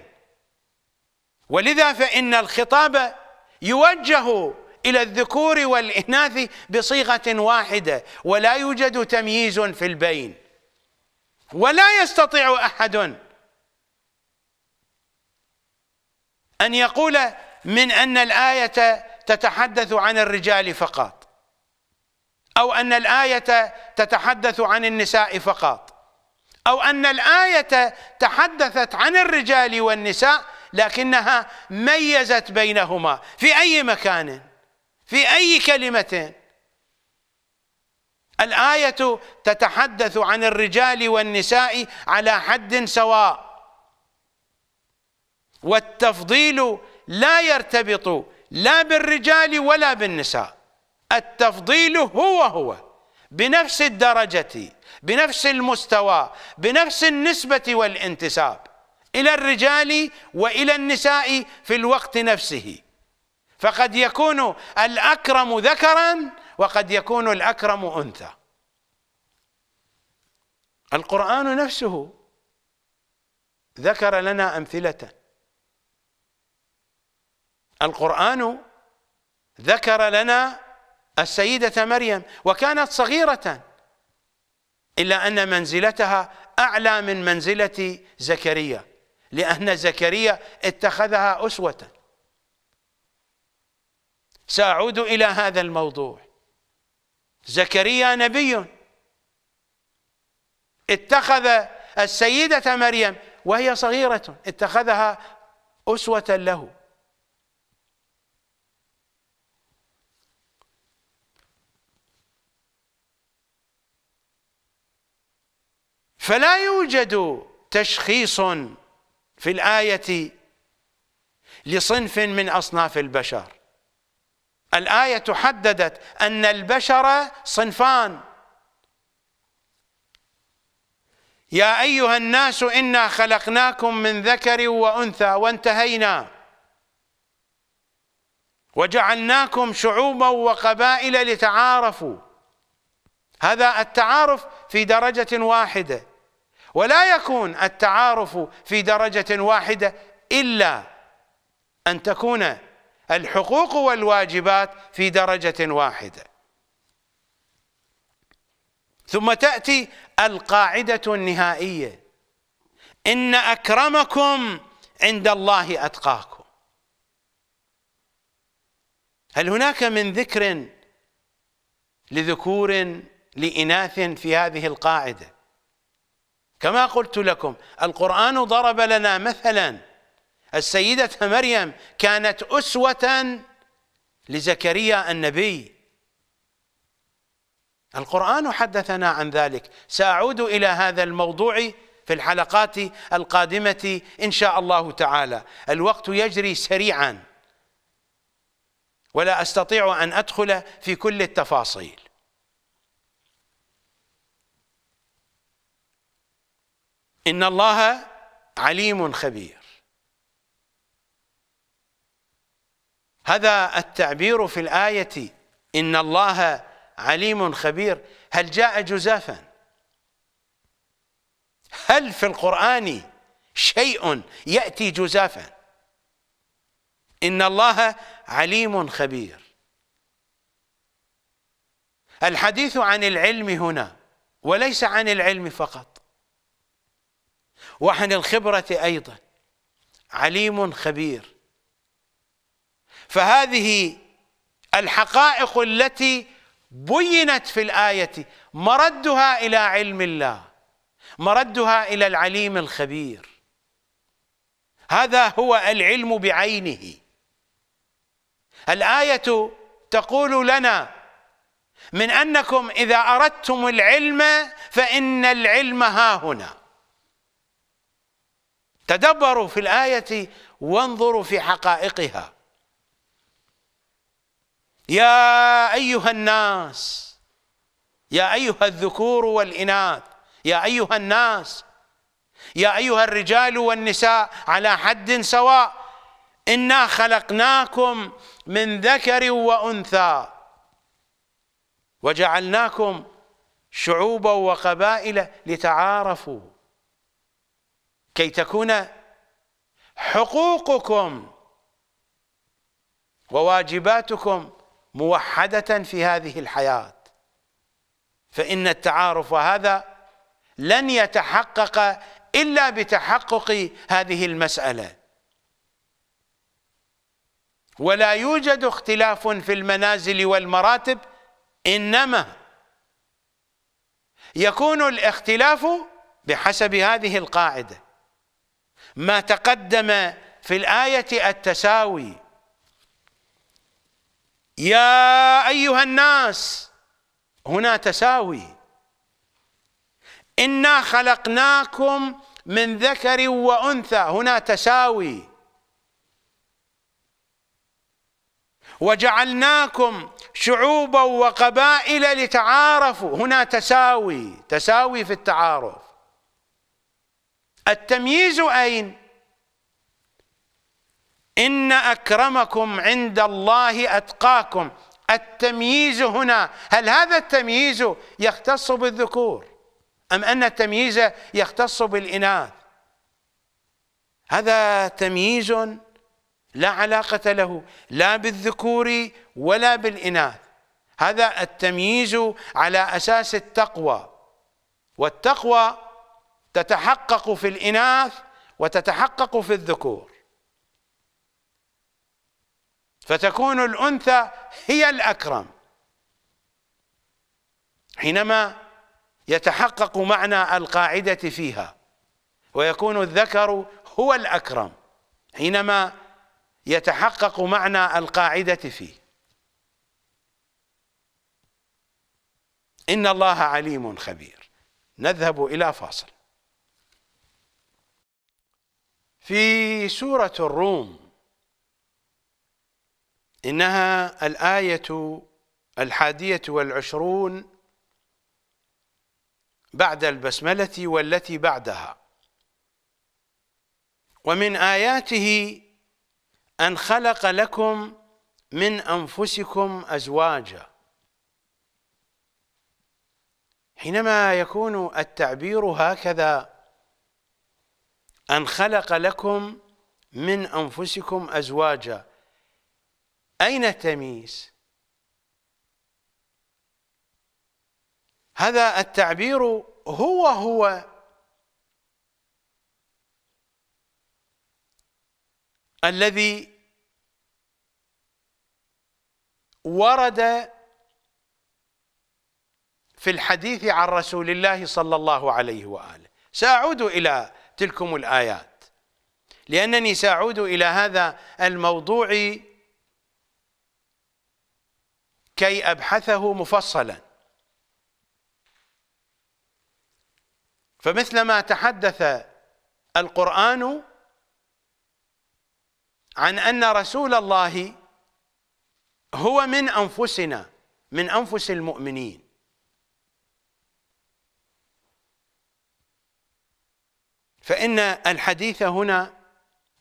ولذا فإن الخطاب يوجه إلى الذكور والإناث بصيغة واحدة ولا يوجد تمييز في البين. ولا يستطيع أحد أن يقول من أن الآية تتحدث عن الرجال فقط أو أن الآية تتحدث عن النساء فقط أو أن الآية تحدثت عن الرجال والنساء لكنها ميزت بينهما. في أي مكان؟ في أي كلمة. الآية تتحدث عن الرجال والنساء على حد سواء. والتفضيل لا يرتبط لا بالرجال ولا بالنساء. التفضيل هو هو بنفس الدرجة بنفس المستوى بنفس النسبة والانتساب إلى الرجال وإلى النساء في الوقت نفسه. فقد يكون الأكرم ذكرا وقد يكون الأكرم أنثى. القرآن نفسه ذكر لنا أمثلة. القرآن ذكر لنا السيدة مريم وكانت صغيرة إلا أن منزلتها أعلى من منزلة زكريا لأن زكريا اتخذها أسوة. سأعود إلى هذا الموضوع. زكريا نبي. اتخذ السيدة مريم وهي صغيرة اتخذها أسوة له. فلا يوجد تشخيص في الآية لصنف من أصناف البشر. الآية حددت أن البشر صنفان. يا أيها الناس إنا خلقناكم من ذكر وأنثى وانتهينا. وجعلناكم شعوبا وقبائل لتعارفوا. هذا التعارف في درجة واحدة ولا يكون التعارف في درجة واحدة إلا أن تكون الحقوق والواجبات في درجة واحدة. ثم تأتي القاعدة النهائية. إن أكرمكم عند الله أتقاكم. هل هناك من ذكر لذكور لإناث في هذه القاعدة؟ كما قلت لكم القرآن ضرب لنا مثلا السيدة مريم كانت أسوة لزكريا النبي. القرآن حدثنا عن ذلك. سأعود إلى هذا الموضوع في الحلقات القادمة إن شاء الله تعالى. الوقت يجري سريعا. ولا أستطيع أن أدخل في كل التفاصيل. إن الله عليم خبير. هذا التعبير في الآية إن الله عليم خبير. هل جاء جزافا؟ هل في القرآن شيء يأتي جزافا؟ إن الله عليم خبير. الحديث عن العلم هنا وليس عن العلم فقط وعن الخبرة أيضا. عليم خبير. فهذه الحقائق التي بينت في الآية مردها إلى علم الله مردها إلى العليم الخبير. هذا هو العلم بعينه. الآية تقول لنا من أنكم إذا أردتم العلم فإن العلم ها هنا. تدبروا في الآية وانظروا في حقائقها. يا أيها الناس يا أيها الذكور والإناث يا أيها الناس يا أيها الرجال والنساء على حد سواء إنا خلقناكم من ذكر وأنثى وجعلناكم شعوبا وقبائل لتعارفوا. كي تكون حقوقكم وواجباتكم موحدة في هذه الحياة. فإن التعارف هذا لن يتحقق إلا بتحقق هذه المسألة. ولا يوجد اختلاف في المنازل والمراتب إنما يكون الاختلاف بحسب هذه القاعدة. ما تقدم في الآية التساوي يا أيها الناس هنا تساوي. إنا خلقناكم من ذكر وأنثى هنا تساوي. وجعلناكم شعوبا وقبائل لتعارفوا هنا تساوي تساوي في التعارف. التمييز أين؟ إن أكرمكم عند الله أتقاكم. التمييز هنا هل هذا التمييز يختص بالذكور أم أن التمييز يختص بالإناث؟ هذا تمييز لا علاقة له لا بالذكور ولا بالإناث. هذا التمييز على أساس التقوى. والتقوى تتحقق في الإناث وتتحقق في الذكور. فتكون الأنثى هي الأكرم. حينما يتحقق معنى القاعدة فيها ويكون الذكر هو الأكرم حينما يتحقق معنى القاعدة فيه. إن الله عليم خبير. نذهب إلى فاصل. في سورة الروم إنها الآية الحادية والعشرون بعد البسملة والتي بعدها. ومن آياته أن خلق لكم من أنفسكم أزواجا. حينما يكون التعبير هكذا أن خلق لكم من أنفسكم أزواجا أين التمييز؟ هذا التعبير هو هو الذي ورد في الحديث عن رسول الله صلى الله عليه وآله سأعود إلى تلكم الآيات لأنني سأعود إلى هذا الموضوع كي أبحثه مفصلا. فمثلما تحدث القرآن عن أن رسول الله هو من أنفسنا من أنفس المؤمنين. فإن الحديث هنا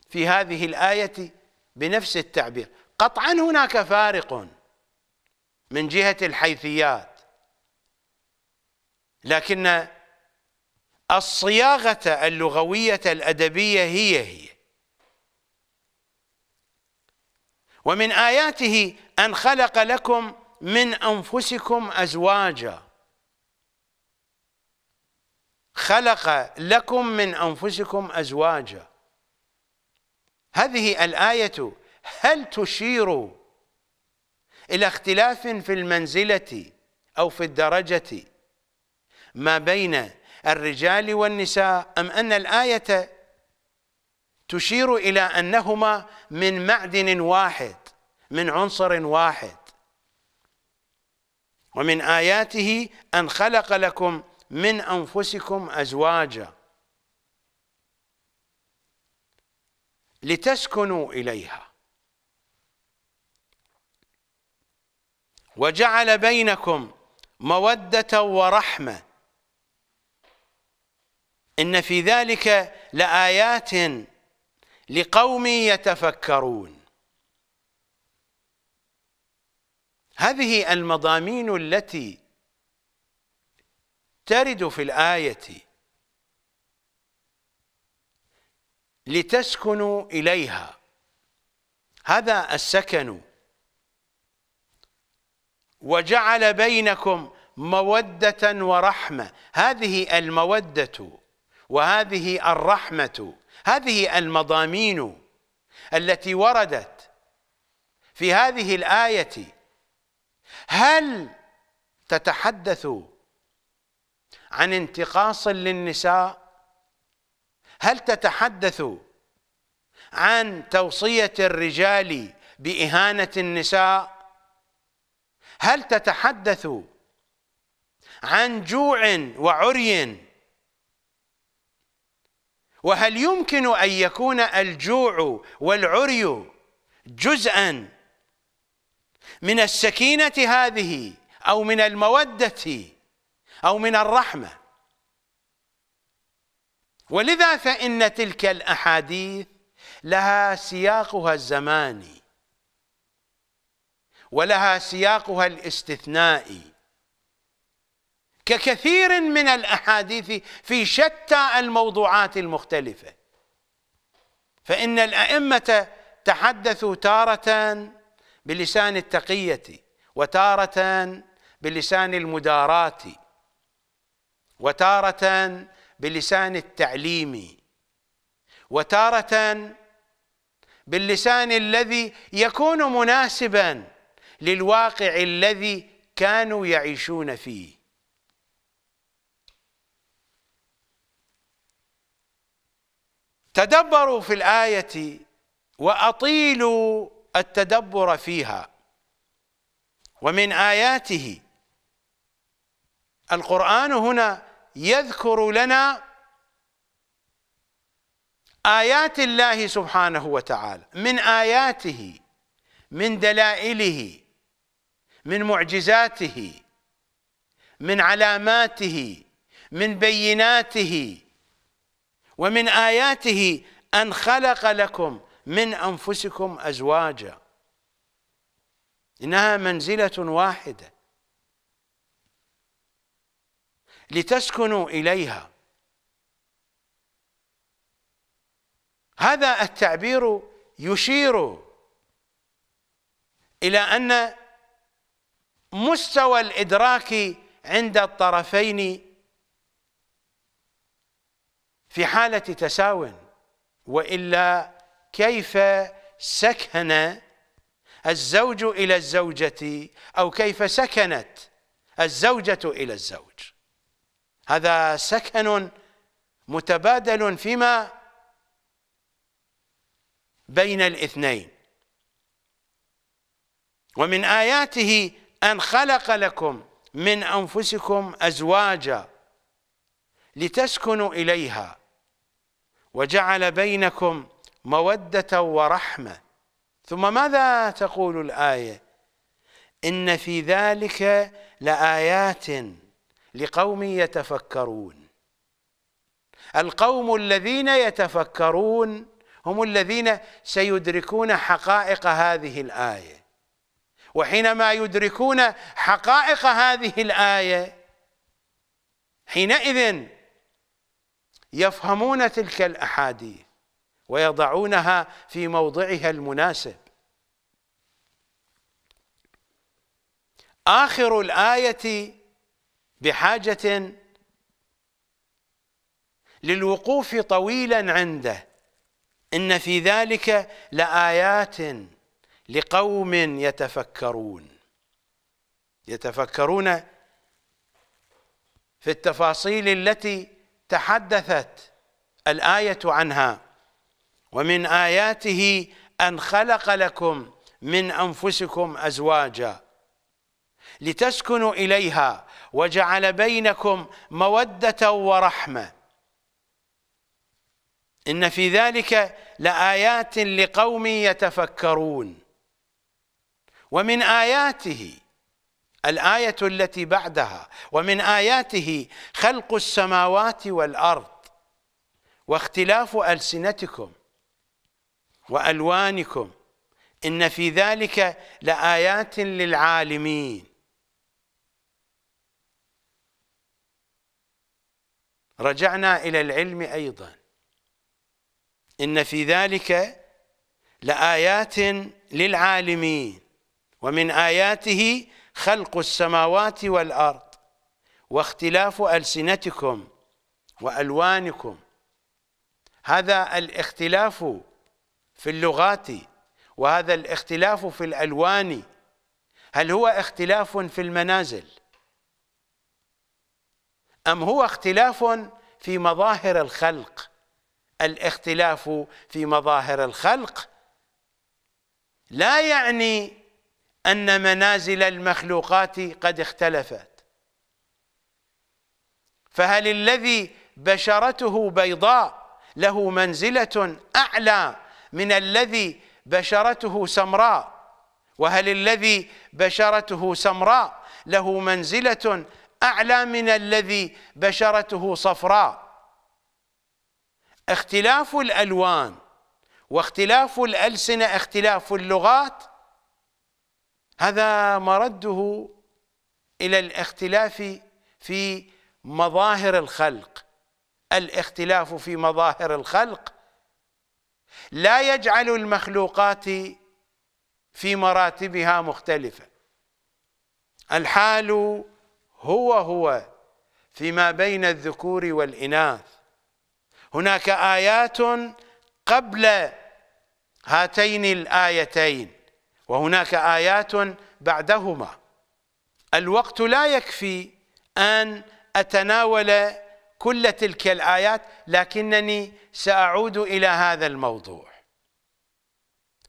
في هذه الآية بنفس التعبير. قطعا هناك فارق. من جهة الحيثيات. لكن الصياغة اللغوية الأدبية هي هي. ومن آياته أن خلق لكم من أنفسكم أزواجا. خلق لكم من أنفسكم أزواجا. هذه الآية هل تشير إلى اختلاف في المنزلة أو في الدرجة ما بين الرجال والنساء أم أن الآية تشير إلى أنهما من معدن واحد من عنصر واحد. ومن آياته أن خلق لكم من أنفسكم أزواجا لتسكنوا إليها. وجعل بينكم مودة ورحمة. إن في ذلك لآيات لقوم يتفكرون. هذه المضامين التي ترد في الآية لتسكنوا إليها. هذا السكن وجعل بينكم مودة ورحمة. هذه المودة وهذه الرحمة هذه المضامين التي وردت في هذه الآية. هل تتحدث عن انتقاص للنساء؟ هل تتحدث عن توصية الرجال بإهانة النساء؟ هل تتحدث عن جوع وعري؟ وهل يمكن أن يكون الجوع والعري جزءا من السكينة هذه أو من المودة أو من الرحمة؟ ولذا فإن تلك الأحاديث لها سياقها الزماني. ولها سياقها الاستثنائي. ككثير من الأحاديث في شتى الموضوعات المختلفة. فإن الأئمة تحدثوا تارة بلسان التقية وتارة بلسان المداراة وتارة بلسان التعليم وتارة باللسان الذي يكون مناسبا للواقع الذي كانوا يعيشون فيه. تدبروا في الآية وأطيلوا التدبر فيها. ومن آياته القرآن هنا يذكر لنا آيات الله سبحانه وتعالى. من آياته من دلائله من معجزاته من علاماته من بيناته ومن آياته أن خلق لكم من أنفسكم أزواجا. إنها منزلة واحدة. لتسكنوا إليها. هذا التعبير يشير إلى أن مستوى الإدراك عند الطرفين في حالة تساو وإلا كيف سكن الزوج إلى الزوجة أو كيف سكنت الزوجة إلى الزوج؟ هذا سكن متبادل فيما بين الاثنين. ومن آياته أن خلق لكم من أنفسكم أزواجا لتسكنوا إليها وجعل بينكم مودة ورحمة. ثم ماذا تقول الآية؟ إن في ذلك لآيات لقوم يتفكرون. القوم الذين يتفكرون هم الذين سيدركون حقائق هذه الآية. وحينما يدركون حقائق هذه الآية حينئذ يفهمون تلك الأحاديث ويضعونها في موضعها المناسب. آخر الآية بحاجة للوقوف طويلا عنده إن في ذلك لآيات. لقوم يتفكرون. يتفكرون في التفاصيل التي تحدثت الآية عنها. ومن آياته أن خلق لكم من أنفسكم أزواجا لتسكنوا إليها وجعل بينكم مودة ورحمة. إن في ذلك لآيات لقوم يتفكرون. ومن آياته الآية التي بعدها ومن آياته خلق السماوات والأرض واختلاف ألسنتكم وألوانكم إن في ذلك لآيات للعالمين. رجعنا إلى العلم أيضا. إن في ذلك لآيات للعالمين. ومن آياته خلق السماوات والأرض واختلاف ألسنتكم وألوانكم. هذا الاختلاف في اللغات وهذا الاختلاف في الألوان. هل هو اختلاف في المنازل؟ أم هو اختلاف في مظاهر الخلق؟ الاختلاف في مظاهر الخلق لا يعني أن منازل المخلوقات قد اختلفت. فهل الذي بشرته بيضاء له منزلة أعلى من الذي بشرته سمراء؟ وهل الذي بشرته سمراء له منزلة أعلى من الذي بشرته صفراء؟ اختلاف الألوان واختلاف الألسنة اختلاف اللغات هذا مرده إلى الاختلاف في مظاهر الخلق. الاختلاف في مظاهر الخلق لا يجعل المخلوقات في مراتبها مختلفة. الحال هو هو فيما بين الذكور والإناث. هناك آيات قبل هاتين الآيتين. وهناك آيات بعدهما. الوقت لا يكفي أن أتناول كل تلك الآيات لكنني سأعود إلى هذا الموضوع.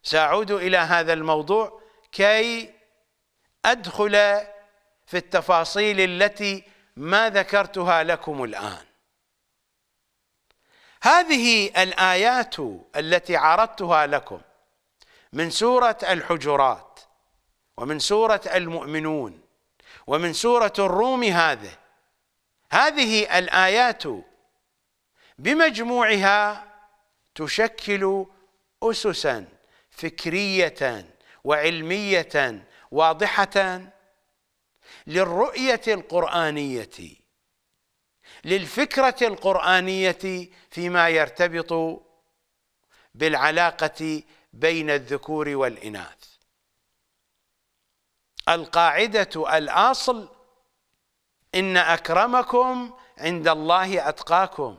سأعود إلى هذا الموضوع كي أدخل في التفاصيل التي ما ذكرتها لكم الآن. هذه الآيات التي عرضتها لكم من سورة الحجرات ومن سورة المؤمنون ومن سورة الروم هذه. هذه الآيات بمجموعها تشكل أسسا فكرية وعلمية واضحة للرؤية القرآنية للفكرة القرآنية فيما يرتبط بالعلاقة بين الذكور والإناث. القاعدة الأصل إن أكرمكم عند الله أتقاكم.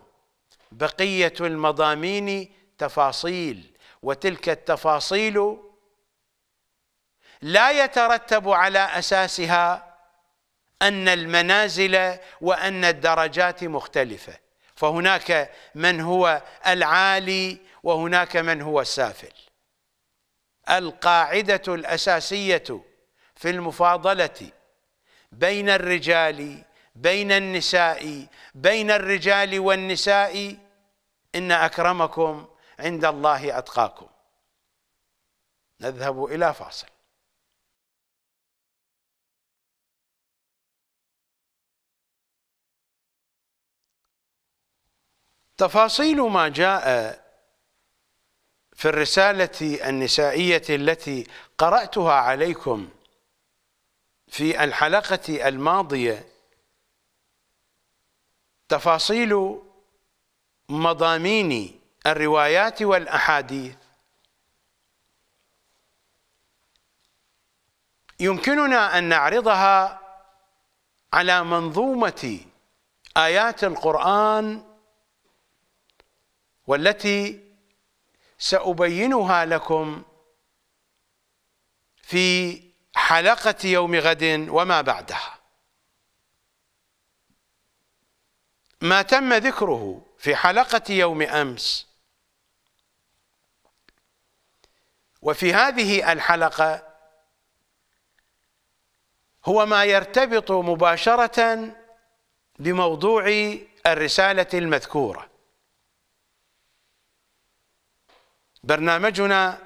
بقية المضامين تفاصيل وتلك التفاصيل لا يترتب على أساسها أن المنازل وأن الدرجات مختلفة. فهناك من هو العالي وهناك من هو السافل. القاعدة الأساسية في المفاضلة بين الرجال بين النساء بين الرجال والنساء إن أكرمكم عند الله أتقاكم. نذهب إلى فاصل. تفاصيل ما جاء في الرسالة النسائية التي قرأتها عليكم في الحلقة الماضية تفاصيل مضامين الروايات والأحاديث. يمكننا أن نعرضها على منظومة آيات القرآن والتي سأبينها لكم في حلقة يوم غد وما بعدها. ما تم ذكره في حلقة يوم أمس. وفي هذه الحلقة هو ما يرتبط مباشرة بموضوع الرسالة المذكورة. برنامجنا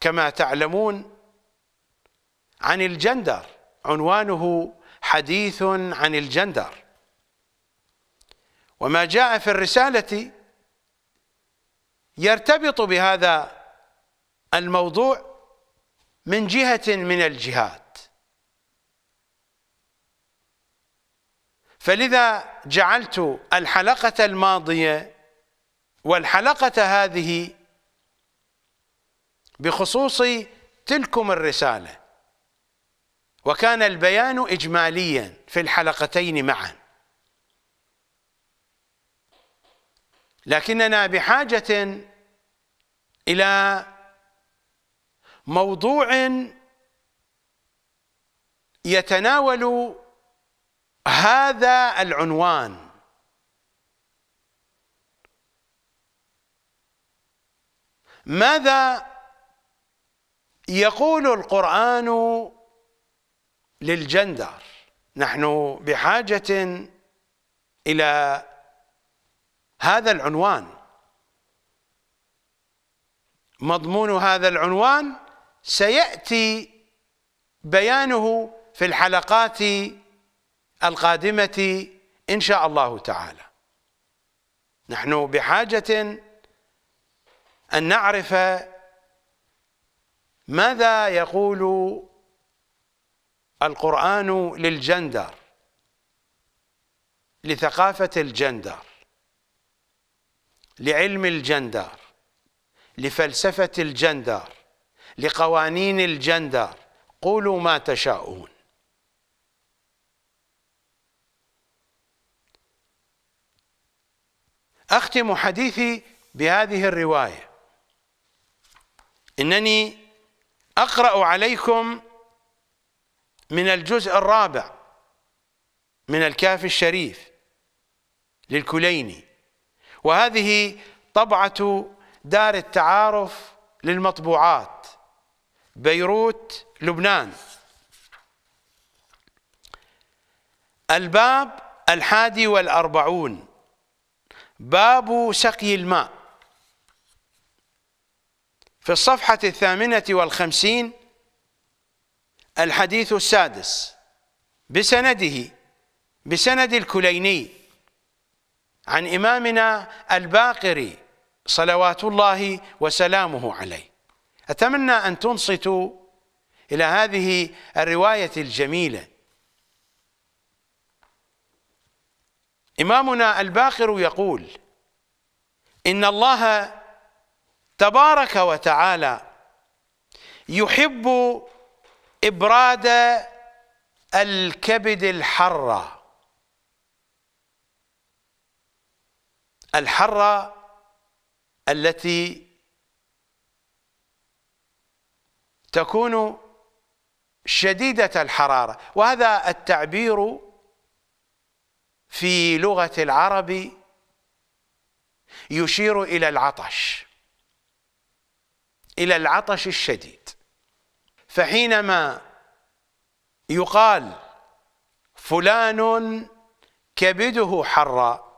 كما تعلمون عن الجندر عنوانه حديث عن الجندر. وما جاء في الرسالة يرتبط بهذا الموضوع من جهة من الجهات. فلذا جعلت الحلقة الماضية والحلقة هذه بخصوص تلكم الرسالة. وكان البيان إجماليا في الحلقتين معا. لكننا بحاجة إلى موضوع يتناول هذا العنوان. ماذا يقول القرآن للجندر نحن بحاجة إلى هذا العنوان. مضمون هذا العنوان سيأتي بيانه في الحلقات القادمة إن شاء الله تعالى. نحن بحاجة أن نعرف ماذا يقول القرآن للجندر؟ لثقافة الجندر لعلم الجندر لفلسفة الجندر لقوانين الجندر. قولوا ما تشاءون. أختم حديثي بهذه الرواية. إنني أقرأ عليكم من الجزء الرابع من الكاف الشريف للكليني. وهذه طبعة دار التعارف للمطبوعات بيروت لبنان. الباب الحادي والأربعون باب سقي الماء. في الصفحة الثامنة والخمسين الحديث السادس بسنده بسند الكليني عن إمامنا الباقري صلوات الله وسلامه عليه. أتمنى أن تنصتوا إلى هذه الرواية الجميلة. إمامنا الباقر يقول إن الله تبارك وتعالى يحب إبراد الكبد الحرة الحرة التي تكون شديدة الحرارة وهذا التعبير في لغة العرب يشير إلى العطش. إلى العطش الشديد. فحينما يقال فلان كبده حرا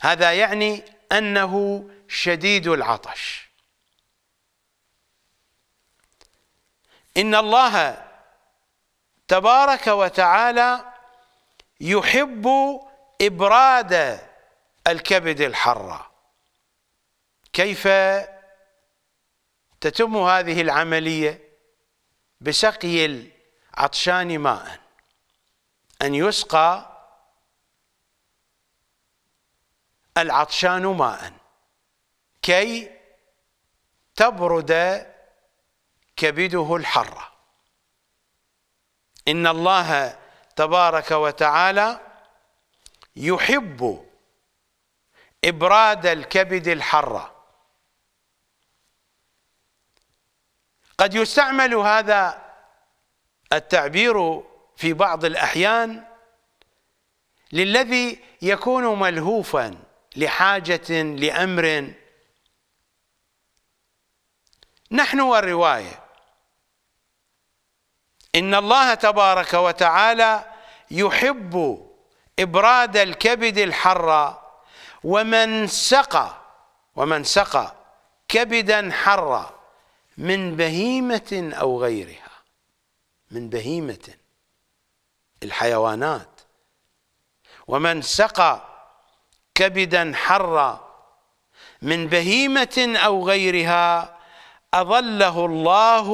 هذا يعني أنه شديد العطش. إن الله تبارك وتعالى يحب إبراد الكبد الحرة كيف تتم هذه العملية بسقي العطشان ماء؟ أن يسقى العطشان ماء. كي تبرد كبده الحرة إن الله تبارك وتعالى يحب إبراد الكبد الحرة قد يستعمل هذا التعبير في بعض الأحيان للذي يكون ملهوفا لحاجة لأمر. نحن والرواية. إن الله تبارك وتعالى يحب إبراد الكبد الحر ومن سقى ومن سقى كبدا حرا. من بهيمة أو غيرها. من بهيمة. الحيوانات. ومن سقى كبدا حرا. من بهيمة أو غيرها أظله الله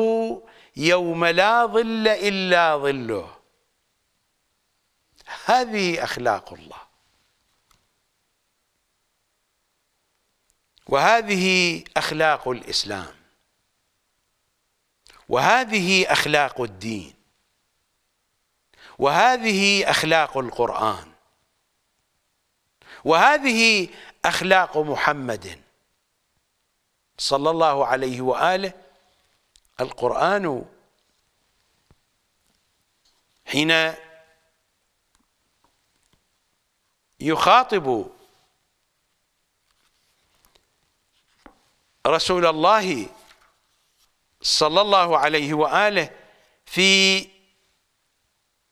يوم لا ظل إلا ظله. هذه أخلاق الله. وهذه أخلاق الإسلام. وهذه أخلاق الدين وهذه أخلاق القرآن وهذه أخلاق محمد صلى الله عليه وآله. القرآن حين يخاطب رسول الله صلى الله عليه وآله في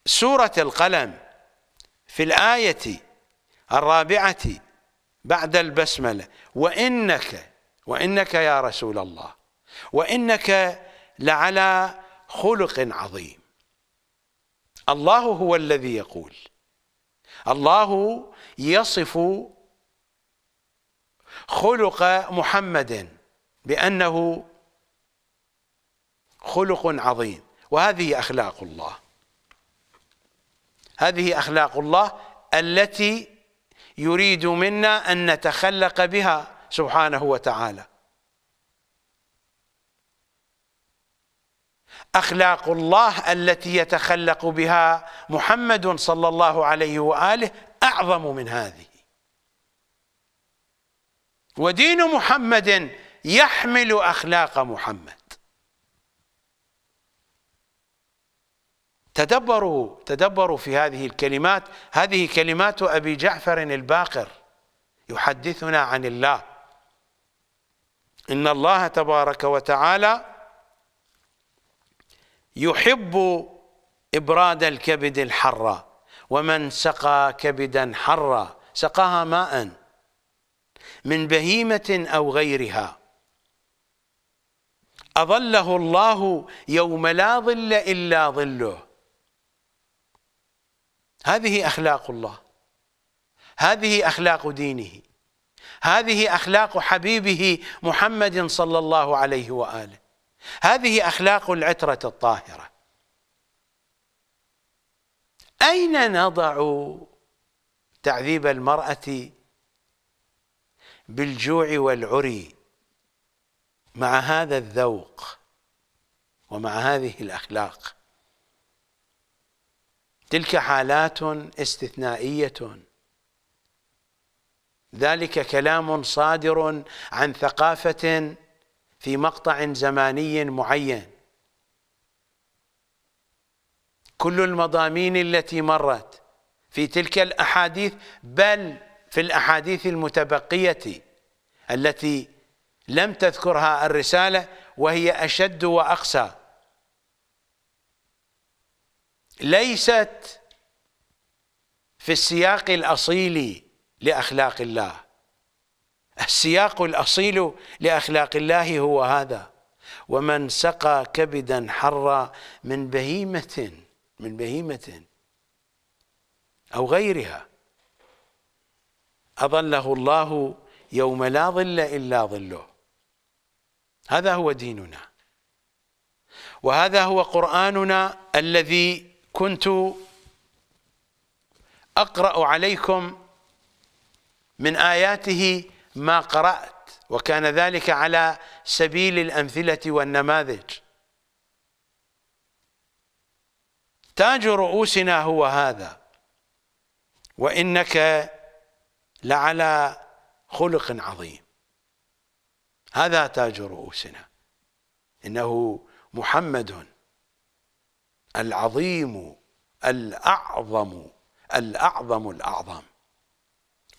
سورة القلم في الآية الرابعة بعد البسملة وإنك وإنك يا رسول الله وإنك لعلى خلق عظيم. الله هو الذي يقول. الله يصف خلق محمد بأنه خلق عظيم. وهذه أخلاق الله. هذه أخلاق الله التي يريد منا أن نتخلق بها سبحانه وتعالى. أخلاق الله التي يتخلق بها محمد صلى الله عليه وآله أعظم من هذه. ودين محمد يحمل أخلاق محمد. تدبروا تدبروا في هذه الكلمات. هذه كلمات أبي جعفر الباقر يحدثنا عن الله. إن الله تبارك وتعالى يحب إبراد الكبد الحر ومن سقى كبدا حرا سقاها ماء من بهيمة أو غيرها. أظله الله يوم لا ظل إلا ظله. هذه أخلاق الله. هذه أخلاق دينه. هذه أخلاق حبيبه محمد صلى الله عليه وآله. هذه أخلاق العترة الطاهرة. أين نضع تعذيب المرأة بالجوع والعري مع هذا الذوق ومع هذه الأخلاق؟ تلك حالات استثنائية. ذلك كلام صادر عن ثقافة في مقطع زماني معين. كل المضامين التي مرت في تلك الأحاديث بل في الأحاديث المتبقية التي لم تذكرها الرسالة وهي أشد وأقسى. ليست في السياق الأصيل لأخلاق الله. السياق الأصيل لأخلاق الله هو هذا. ومن سقى كبدا حرا من بهيمة من بهيمة أو غيرها اظله الله يوم لا ظل إلا ظله. هذا هو ديننا. وهذا هو قرآننا الذي كنت أقرأ عليكم من آياته ما قرأت وكان ذلك على سبيل الأمثلة والنماذج. تاج رؤوسنا هو هذا وإنك لعلى خلق عظيم. هذا تاج رؤوسنا إنه محمد. العظيم الأعظم الأعظم الاعظم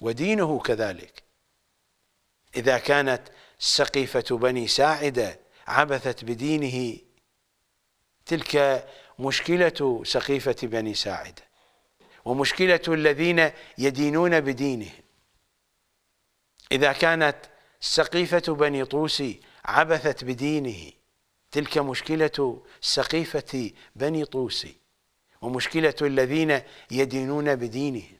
ودينه كذلك. إذا كانت سقيفة بني ساعدة عبثت بدينه تلك مشكلة سقيفة بني ساعدة ومشكلة الذين يدينون بدينهم إذا كانت سقيفة بني طوسي عبثت بدينه تلك مشكلة سقيفة بني طوسي ومشكلة الذين يدينون بدينهم.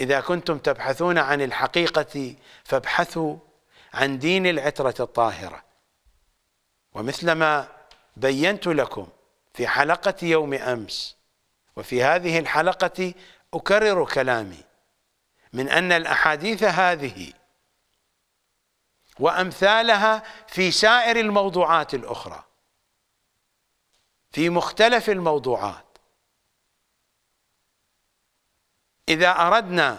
إذا كنتم تبحثون عن الحقيقة فابحثوا عن دين العترة الطاهرة. ومثلما بينت لكم في حلقة يوم أمس وفي هذه الحلقة أكرر كلامي من أن الأحاديث هذه وأمثالها في سائر الموضوعات الأخرى. في مختلف الموضوعات. إذا أردنا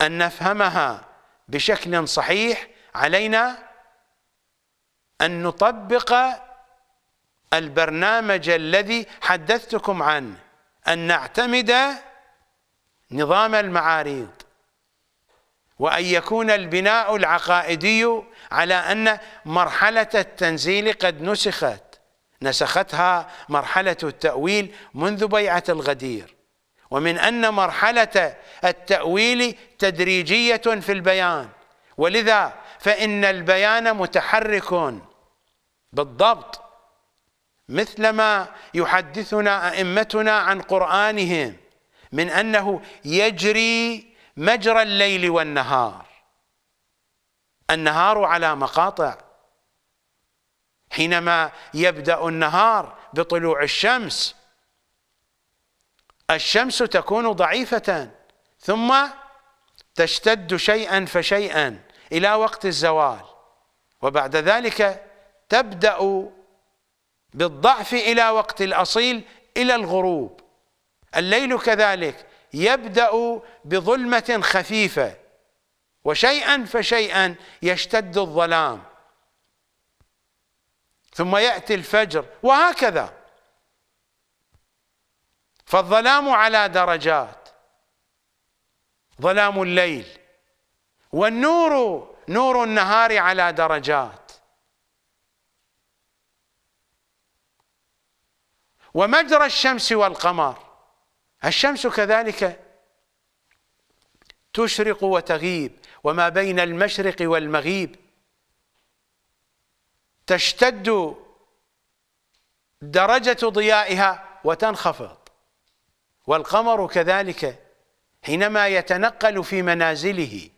أن نفهمها بشكل صحيح علينا أن نطبق البرنامج الذي حدثتكم عنه أن نعتمد نظام المعاريض وأن يكون البناء العقائدي على أن مرحلة التنزيل قد نسخت. نسختها مرحلة التأويل منذ بيعة الغدير. ومن أن مرحلة التأويل تدريجية في البيان. ولذا فإن البيان متحرك بالضبط. مثلما يحدثنا أئمتنا عن قرآنهم. من أنه يجري مجرى الليل والنهار. النهار على مقاطع. حينما يبدأ النهار بطلوع الشمس الشمس تكون ضعيفة ثم تشتد شيئا فشيئا إلى وقت الزوال وبعد ذلك تبدأ بالضعف إلى وقت الأصيل إلى الغروب. الليل كذلك يبدأ بظلمة خفيفة. وشيئا فشيئا يشتد الظلام. ثم يأتي الفجر وهكذا. فالظلام على درجات. ظلام الليل. والنور نور النهار على درجات. ومجرى الشمس والقمر. الشمس كذلك تشرق وتغيب وما بين المشرق والمغيب. تشتد درجة ضيائها وتنخفض. والقمر كذلك حينما يتنقل في منازله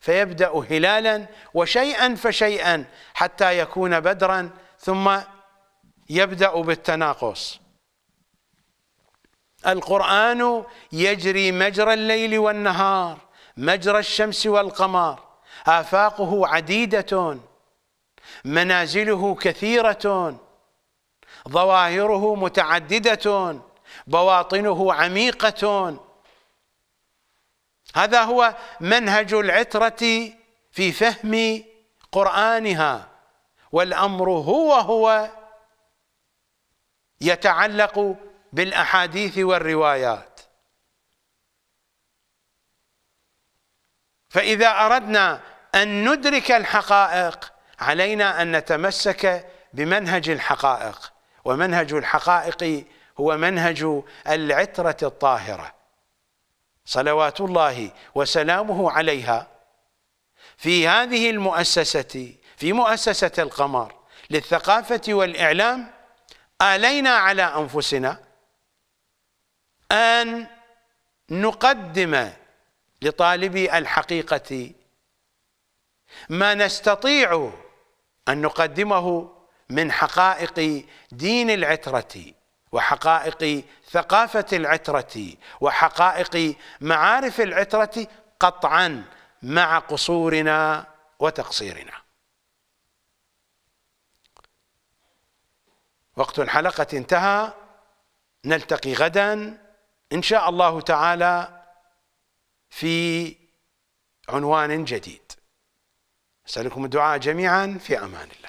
فيبدأ هلالا وشيئا فشيئا حتى يكون بدرا ثم يبدأ بالتناقص. القرآن يجري مجرى الليل والنهار مجرى الشمس والقمر. آفاقه عديدة منازله كثيرة ظواهره متعددة بواطنه عميقة. هذا هو منهج العترة في فهم قرآنها والأمر هو هو يتعلق بالأحاديث والروايات. فإذا أردنا أن ندرك الحقائق علينا أن نتمسك بمنهج الحقائق. ومنهج الحقائق هو منهج العترة الطاهرة. صلوات الله وسلامه عليها في هذه المؤسسة في مؤسسة القمر للثقافة والإعلام آلينا على أنفسنا أن نقدم لطالبي الحقيقة ما نستطيع أن نقدمه من حقائق دين العترة وحقائق ثقافة العترة وحقائق معارف العترة قطعا مع قصورنا وتقصيرنا. وقت الحلقة انتهى نلتقي غدا إن شاء الله تعالى في عنوان جديد. أسألكم الدعاء جميعا في أمان الله.